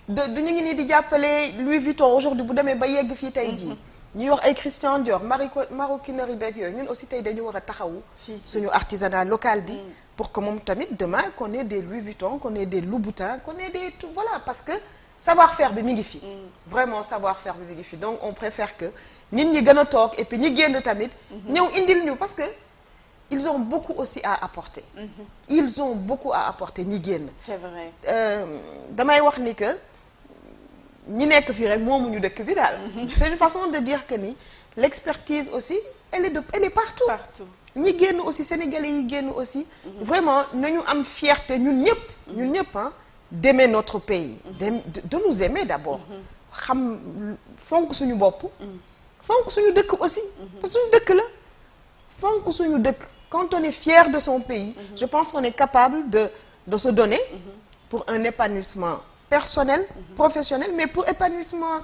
Du ñu ngi nii di jàppale Louis Vuitton aujourd'hui bu demee ba yegg fii tey jii <laughs> ñuy wax ay Christian Dior maroquinerie beeg yooyu ñun aussi tey dañu war a taxawu suñu artisanat local bi pour que moom tamit demain qu'on ait des Louis Vuitton qu'on ait des Louboutin qu'on ait des tout voilà parce que savoir-faire bi mi ngi fi. Vraiment savoir-faire bi mi ngi fi. Donc on préfère que nit ñi gën a toog et puis ñi génn tamit ñëw indil ñu parce que ils ont beaucoup aussi à apporter. Ils ont beaucoup à apporter ñi génn. C'est vrai. Euh, damay wax ni que ñi nekk fii rek moomuñu dëkk bi daal. <laughs> C'est une façon de dire que ni l'expertise aussi elle est de elle est partout. Partout. ñi génn aussi sénégalais yi génn aussi vraiment nañu am fierté ñun ñëpp ñun ñëpp ah d'aimer notre pays de de nous aimer d'abord. Xam fonk suñu bopp. Fonk suñu dëkk aussi parce que suñu dëkk la. Fonk suñu dëkk. Quand on est fier de son pays je pense qu'on est capable de de se donner pour un épanouissement personnel professionnel mais pour épanouissement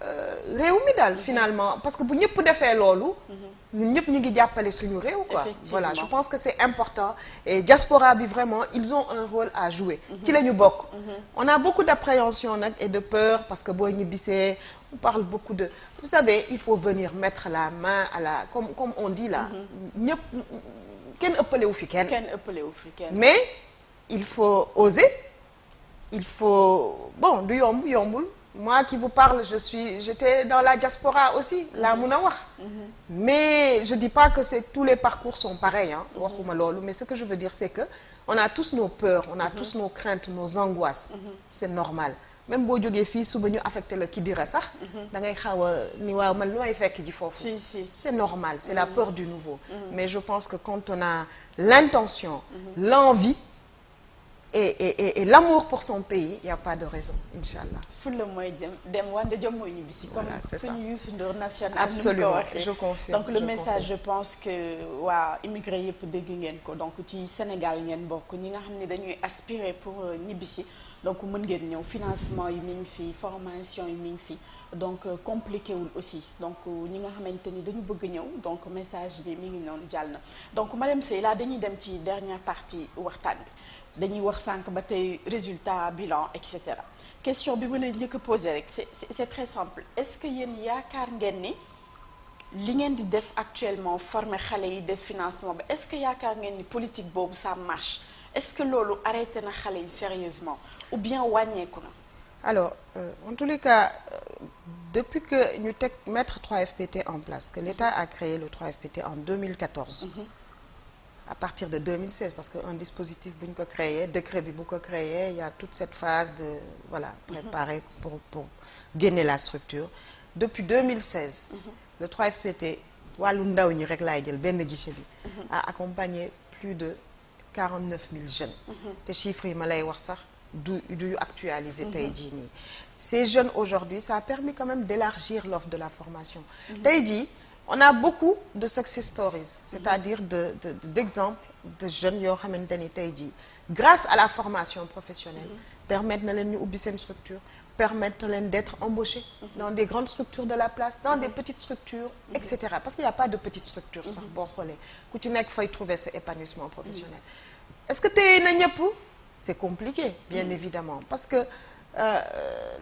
réew mi daal finalement. Parce que bu ñëpp defee loolu ñun ñëpp ñu ngi jàppale suñu réew quoi. Voilà je pense que c'est important. Et diaspora bi vraiment ils ont un rôle à jouer. Ci la ñu bokk. On a beaucoup d'appréhension nag et de peur parce que boo ñibbisee on parle beaucoup de vous savez il faut venir mettre la main à la comme comme on dit là ñëpp kenn ëppalewu fi kenn. Kenn ëppale wu fi kenn. mais il faut oser il faut bon du yomb yombul. Moi qui vous parle je suis j'étais dans la diaspora aussi laa mun a wax mais je dis pas que c'est tous les parcours sont pareils hein waxuma loolu mais ce que je veux dire c'est que on a tous nos peurs on a tous nos craintes nos angoisses. C'est normal. Même boo jógee fii suba ñu affecté la Kidira sax da ngay xaw a ni waaw man lu may fekk ji foofu. Si si. c'est normal c'est la peur du nouveau. Mais je pense que quand on a l'intention l'envie et et et, et l'amour pour son pays il y a pas de raison inchallah. Ñibbisi comme Voilà, c'est ça. national Absolument, je confirme, donc le je message je pense que waa immigré yëpp dégg ngeen ko. Donc ci Sénégal ne dañuy aspirer pour euh, ñibbisi donc mën ngeen ñëw. Financement yi mi ngi fi formation yi mi ngi fi. Donc euh, compliqué wul aussi. Donc euh, ñi nga xamante ni dañu bëgg ñëw donc message bi mi ngi noonu jàll na. Donc madame Seye là dañuy dem ci dernière partie waxtaan bi dañuy wax sànq ba tey résultat bilan et cetera. Question bi ma lay njëkk a posé rek c'est très simple. Est-ce que yéen yaakaar ngeen ni li ngeen di def actuellement former xale yi def financement est-ce que yaakaar ngeen ni politique boobu ça marche? Est-ce que loolu arrêté na xale yi sérieusement ou bien wàññeeku na? alors euh, en tous les cas euh, depuis que ñu teg mettre 3FPT en place que l'État a créé le 3FPT en 2014 à partir de 2016 parce que un dispositif bu ñu ko créé décret bi bu ko créé il y a toute cette phase de voilà préparer pour pour génne la structure. Depuis 2016 le 3FPT wàllu ndaw ñi rek laay jël benn guichet bi a accompagné plus de 49 000 jeunes. Te chiffres yi ma lay wax sax du du actualiser tey jii nii. Ces jeunes aujourd'hui ça a permis quand même d'élargir l'offre de la formation. Tey jii on a beaucoup de success stories c'est-à-dire de de d'exemples de jeunes yoo xamante grâce à la formation professionnelle permettre structure permettre d'être embauchés dans des grandes structures de la place dans des petites structures et cetera. Parce qu'il y a pas de petites structures sax boo xoolee. Ku ci nekk trouver sa épanouissement professionnel. Est-ce que téye na ñëpp c'est compliqué bien évidemment. Parce que euh,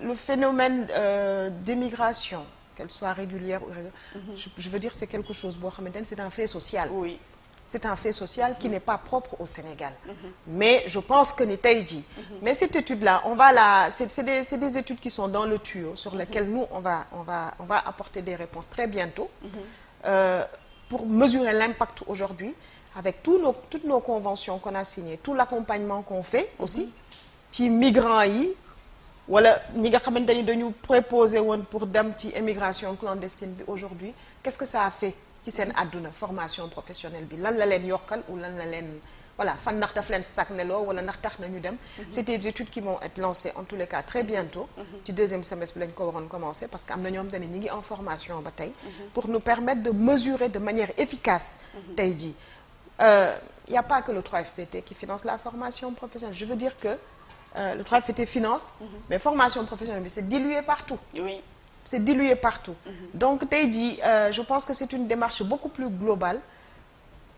le phénomène euh, d'émigration qu'elle soit régulière ou irrégulière. Je, je veux dire c'est quelque chose c'est un fait social. Oui. C'est un fait social qui n'est pas propre au Sénégal. Mais je pense que ni tey jii. Mais cette étude-là on va la c'est des études qui sont dans le tuyau sur lesquelles nous on va on va on va apporter des réponses très bientôt. Euh, pour mesurer l'impact aujourd'hui avec tous nos toutes nos conventions qu'on a signées tout l'accompagnement qu'on fait aussi ci migrants wala ñi nga xamante ni dañu préposé woon pour dem ci émigration clandestine bi aujourd'hui qu'est-ce que ça a fait ci seen àdduna formation professionnelle bi? Lan la leen yokkal ou lan la leen voilà fan ndax daf leen stagné loo wala ndax tax nañu dem? C'est des études qui vont être lancées en tous les cas très bientôt. Ci deuxième semestre bi lañ ko waroon commencer parce que am na ñoom ñi ngi en formation ba tey. Pour nous permettre de mesurer de manière efficace tey jii. Il y a pas que le 3FPT qui finance la formation professionnelle. Je veux dire que euh, le 3FPT finance mais formation professionnelle bi c'est dilué partout. Oui. C'est dilué partout. Donc tey jii euh, je pense que c'est une démarche beaucoup plus globale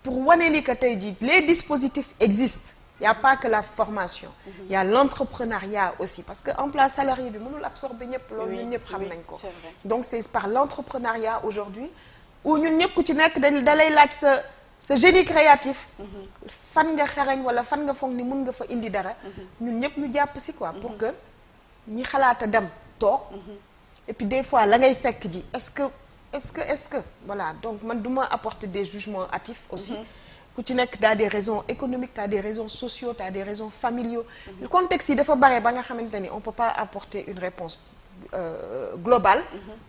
pour wane ni que tey jii les dispositifs existent. Il y a pas que la formation. Il y a l'entrepreneuriat aussi. Parce que emploi salarié bi mënul absorber ñëpp loolu ñun ñëpp xam nañ ko. c'est vrai. donc c'est par l'entrepreneuriat aujourd'hui où ñun ñëpp ku ci nekk da da lay laaj sa sa génie créatif. Fan nga xarañ wala fan nga foog ni mën nga fa indi dara ñun ñëpp ñu pour que ñi xalaata dem toog. Et puis des fois la ngay fekk ji est-ce que est-ce que est-ce que voilà donc man du ma apporter des jugements hâtifs aussi. Ku ci nekk t'as des raisons économiques t'as des raisons sociaux t'as des raisons familiaux. Le contexte yi dafa bare ba nga peut pas apporter une réponse euh, globale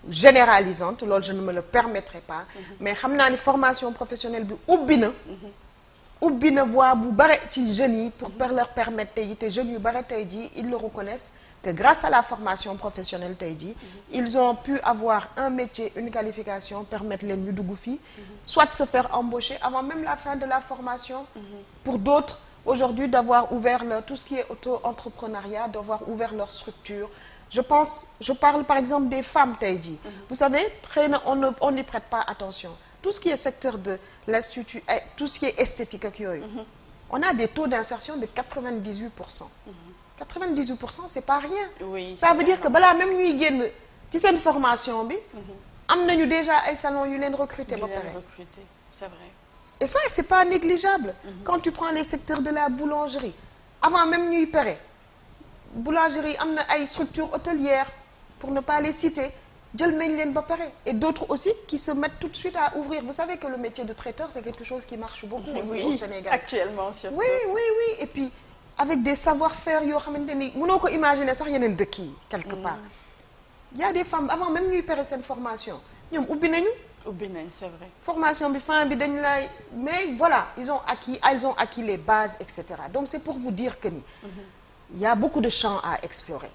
généralisante loolu je ne me le permettrai pas mais xam naa ni formation professionnelle bi ubbi na ubbi na voie bu bare ci pour leur permettre tey jii te jeunes yu ils le reconnaissent que grâce à la formation professionnelle ils ont pu avoir un métier une qualification permettre leen ñu dugg soit se faire embaucher avant même la fin de la formation pour d'autres aujourd'hui d'avoir ouvert leur tout ce qui est auto-entrepreneuriat d'avoir ouvert leur structure je pense je parle par exemple des femmes tey jii. Vous savez xëy na on ne on n'y prête pas attention. Tout ce qui est secteur de l'institut eh, tout ce qui est esthétique ak yooyu on a des taux d'insertion de 98 pour cent. 98 pour cent c'est pas rien. Oui ça veut dire que balaa même ñuy génn ci seen formation bi am nañu déjà ay salons yu leen recruter ba pare. recruter c'est vrai. Et ça c'est pas négligeable. Quand tu prends les secteurs de la boulangerie avant même ñuy pare boulangerie am na ay structures hôtelières pour ne pas les citer jël nañ leen ba pare. Et d'autres aussi qui se mettent tout de suite à ouvrir. Vous savez que le métier de traiteur c'est quelque chose qui marche beaucoup aussi oui au Sénégal. actuellement surtout. Oui oui oui. Et puis avec des savoir-faire yoo xamante ni mënoo ko imaginer sax yeneen dëkk yi quelque part. Il y a des femmes avant même ñuy pare seen formation ñoom ubbi nañu. Ubbi nañ c'est vrai. Formation bi fin bi dañ lay mais voilà ils ont acquis ils ont acquis les bases et cetera. Donc c'est pour vous dire que ni il y a beaucoup de champs à explorer.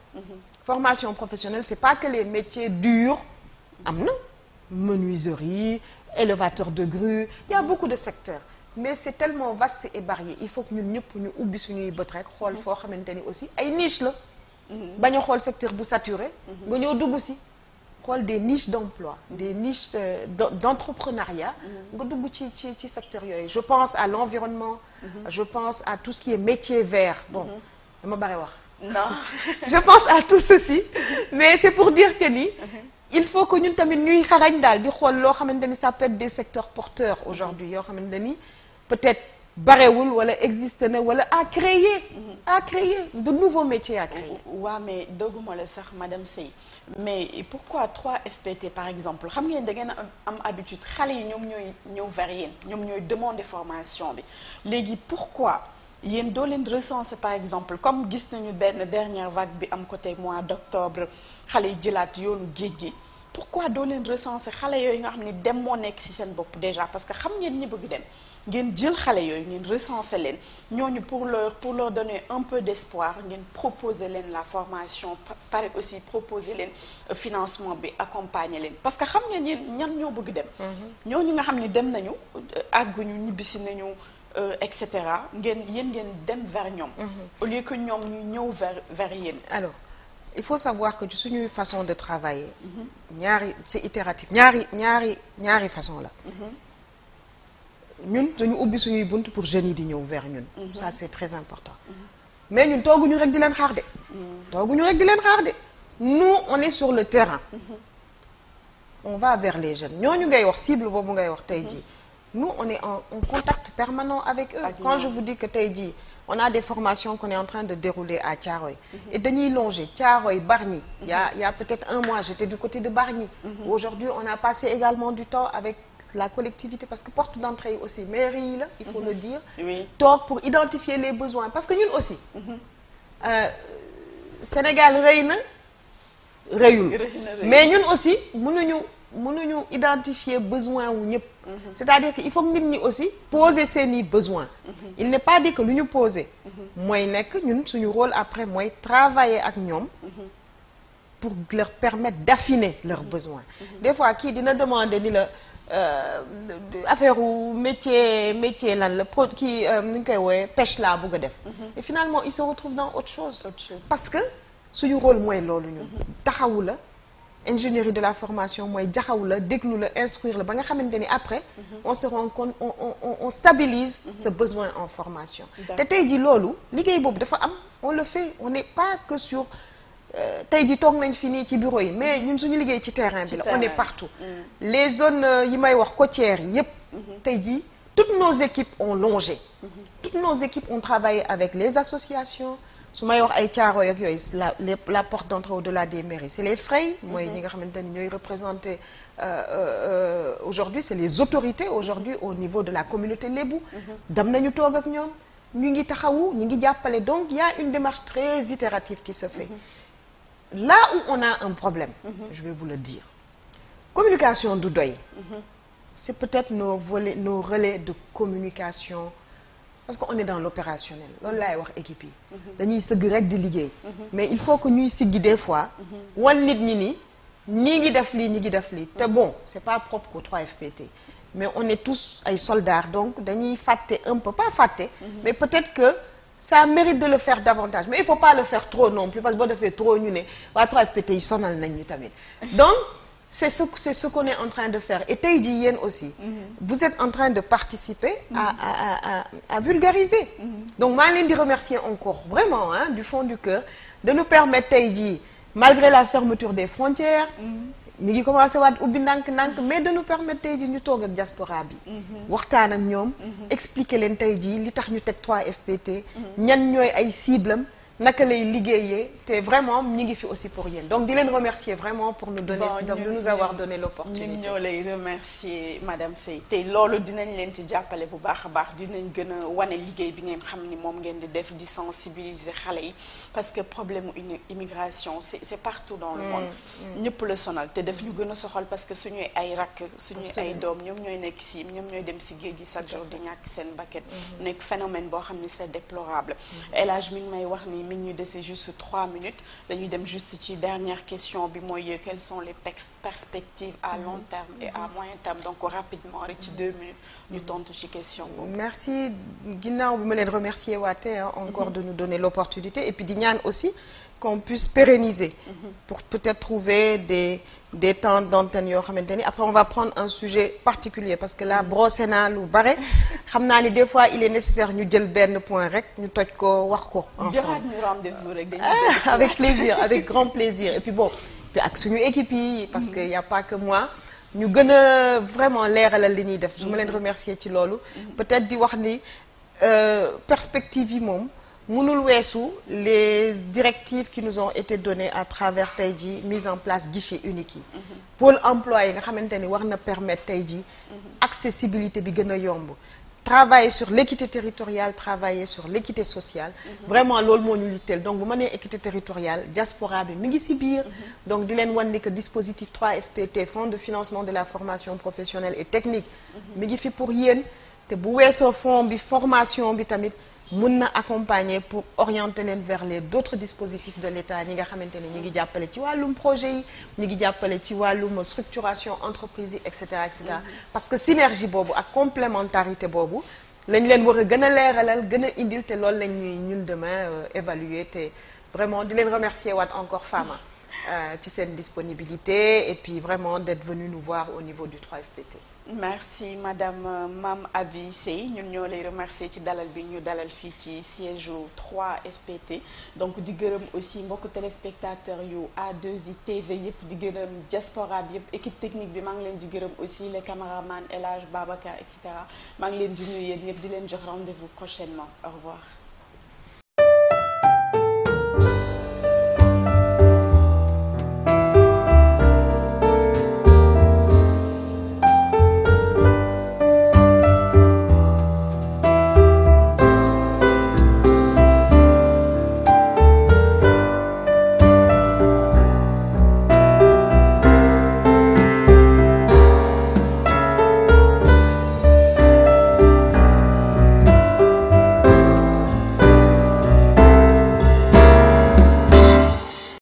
Formation professionnelle c'est pas que les métiers durs am na menuiserie élévateur de grue il y a beaucoup de secteurs. Mais c'est tellement vaste et varié. Il faut que ñun ñëpp ñu ubbi suñuy bët rek xool foo xamante ni aussi ay niche la. Bañ a secteur saturé dugg si. Xool des niches d'emploi des niches euh, de- d'entrepreneuriat je pense à l'environnement je pense à tout ce qui est métier vert. Bon dama bare wax non. <laughs> Je pense à tout ceci mais c'est pour dire que ni il faut que ñun tamit ñuy xarañ daal di xool loo xamante ni ça peut être des secteurs porteurs aujourd'hui yoo xamante ni peut-être barewul wala existe na wala à créer à créer de nouveaux métiers à créer. Waa mais dëgguma la sax madame Sey mais pourquoi 3 FPT par exemple? Xam ngeen da ngeen am am habitude xale yi ñoom ñooy ñëw vers yéen ñoom ñooy demander formation bi. Léegi pourquoi yéen doo leen recenser par exemple comme gis nañu benn dernière vague bi am côté mois d'octobre xale yi jëlaat yoonu géej gi. Pourquoi doo leen recenser xale yooyu nga xam ni dem moo nekk ci seen bopp déjà? Parce que xam ngeen ñi bëgg dem. Ngeen jël xale yooyu ngeen recenser leen. Ñooñu pour leur pour leur donner un peu d'espoir ngeen proposer leen la formation pa- pare aussi proposer leen euh, financement bi accompagner leen. Parce que xam ngeen yéen ñan ñoo bëgg dem. Ñooñu nga xam ni dem nañu euh, àgguñu ñibbisi nañu et cetera ngeen yéen ngeen dem vers ñoom. au lieu que ñoom ñu ñëw vers vers yéen. alors il faut savoir que ci suñuy façon de travailler. ñaari c'est itératif ñaari ñaari ñaari façon la. ñun dañu ubbi suñuy bunt pour jeunes yi di ñëw vers ñun. ça c'est très important. mais ñun tooguñu rek di leen xaar de. tooguñu rek di leen xaar de. nous on est sur le terrain. on va vers les jeunes ñooñu ngay wax cible boobu ngay wax tey jii. Nous on est en, en contact permanent avec eux. quand je vous dis que jii on a des formations qu'on est en train de dérouler à Thiaroye. et dañuy longer Thiaroye Bargny. il y a il y a peut-être un mois j'étais du côté de Bargny. aujourd'hui on a passé également du temps avec. la collectivité parce que porte d'entrée aussi mairie la il faut le dire toog pour identifier les besoins parce que ñun aussi Sénégal rëy na rëyul mais ñun aussi mënuñu mënuñu identifier besoin wu ñëpp. C'est-à-dire que il faut nit ñi aussi poser seeni besoin. Il n'est pas dit que lu ñu poser mooy nekk ñun suñu rôle après mooy travailler ak ñoom pour leur permettre d'affiner leurs besoins. Des fois kii dina demander ni la affaire u métier métier lan la pro kii ni ñu koy woowe pêche laa bëgg a def. Et finalement il se retrouve dans autre chose. Parce que suñu rôle mooy loolu ñun. Taxawu la ingénierie de la formation mooy jaxaw la déglu la instruire la ba nga xamante ni après on se rend compte on on on stabilise ce besoin en formation. Te tey ji loolu liggéey boobu dafa am on le fait on n'est pas que sur tey ji toog nañ fi nii ci bureau yi mais ñun suñu liggéey ci terrain bi la on est partout. Les zones yi may wax côtières yépp tey ji toutes nos équipes ont longé. Toutes nos équipes ont travaillé avec les associations su may wax ay Thiaroye ak yooyu la porte d'entrée au-delà des mairies. C'est les frais mooy ñi nga xamante ni ñooy représenter aujourd'hui c'est les autorités aujourd'hui au niveau de la communauté lébu dem nañu toog ak ñoom ñu ngi taxawu ñu ngi jàppale. Donc il y a une démarche très itérative qui se fait. Là où on a un problème je vais vous le dire. Communication du doy. C'est peut-être nos volets nos relais de communication parce que on est dans l'opérationnel. Loolu laay wax équipe yi. Dañuy sëgg rek di mais il faut que ñuy siggi des fois. Wan nit ñi ni ñii ngi def lii ñi ngi def lii. Te bon c'est pas propre qu'au 3FPT mais on est tous ay soldats donc dañuy fàtte un peu pas fàtte mais peut-être que ça mérite de le faire davantage. Mais il faut pas le faire trop non plus parce que boo defee trop ñu ne waa 3FPT yi sonal nañ ñu tamit. Donc c'est ce qu'on est en train de faire. Et yéen aussi. Vous êtes en train de participer à à à à vulgariser. Donc maa ngi leen di remercier encore vraiment hein du fond du cœur de nous permettre malgré la fermeture des frontières mi ngi commencé waat ubbi ndànk-ndànk mais de nous permettre tey jii ñu toog ak diaspora bi. Waxtaan ak ñoom expliquer leen tey jii li tax ñu teg 3FPT ñan ñooy ay cibles naka lay liggéeyee te vraiment ñu ngi fi aussi pour yéen. Donc di leen remercier vraiment pour nous donner Bon, de ñu- nous avoir donné ñun l'opportunité ñoo lay remercier madame Seye. Te loolu dinañ leen ci jàppale bu baax a baax dinañ gën a wane liggéey bi ngeen xam ni moom ngeen di def di sensibiliser xale yi parce que problème mu immigration c'est c'est partout dans le monde. ñëpp la sonal te daf ñu gën a soxal parce que suñuy ay rakk suñuy ay doom ñoom ñooy nekk si ñoom ñooy dem si géej gi chaque jour di ñàkk seen bakkan nekk phénomène boo xam ni c'est déplorable. El Hadj mi ngi may wax ni mi ngi ñu dese juste trois minutes. Dañuy dem juste ci dernière question bi mooy quelles sont les perspectives à long terme et à moyen terme? Donc rapidement rek ci deux minutes ñu tontu ci question boobu. Merci. Ginnaaw bi ma leen remercier waate encore de nous donner l'opportunité. Et puis di ñaan aussi qu'on puisse pérenniser pour peut-être trouver des des temps d'antenne yoo xamante ni. Après on va prendre un sujet particulier parce que là brossé naa lu bare. Xam naa ni des fois il est nécessaire ñu jël benn point rek ñu toj ko wax ko ensemble. Ah, avec plaisir avec grand plaisir. Et puis bon puis ak suñu équipe yi parce que y a pas que moi ñu gën a vraiment leeralal li ñuy def. Je me leen remercier ci loolu. Peut-être di wax ni euh, perspective yi moom mënul weesu les directives qui nous ont été données à travers tey jii mise en place guichet unique yi. Pôle emploi yi nga xamante permettre accessibilité travailler sur l'équité territoriale travailler sur l'équité sociale. Vraiment loolu moo ñu litteel donc bu ma nee équité territoriale diaspora bi mi donc di leen wan dispositif 3FPT fonds de financement de la formation professionnelle et technique mi ngi fi pour yéen. Te bu weesoo fonds bi formation bi tamit mun na accompagner pour orienter leen vers les d'autres dispositifs de l'État ñi nga xamante ne ñi ngi jàppale ci wàllum projet yi ñi ngi jàppale ci wàllum structuration entreprise yi et cetera et cetera. Parce que synergie boobu ak complémentarité boobu lañ leen war a gën a leeralal gën a indil te loolu lañ ñuy ñun demain évaluer te vraiment di leen remercier waat encore Fama ci seen disponibilité et puis vraiment d'être venu nous voir au niveau du 3FPT. merci madame Mame Abi Seye ñun ñoo lay remercier ci dalal bi ñu dalal fii ci siège u 3FPT donc di gërëm aussi mbokku téléspectateur yu A2I TV yëpp di diaspora équipe technique bi maa ngi aussi les caméramans El Hadj Babacar et cetera maa ngi leen di nuyu rendez-vous prochainement au revoir.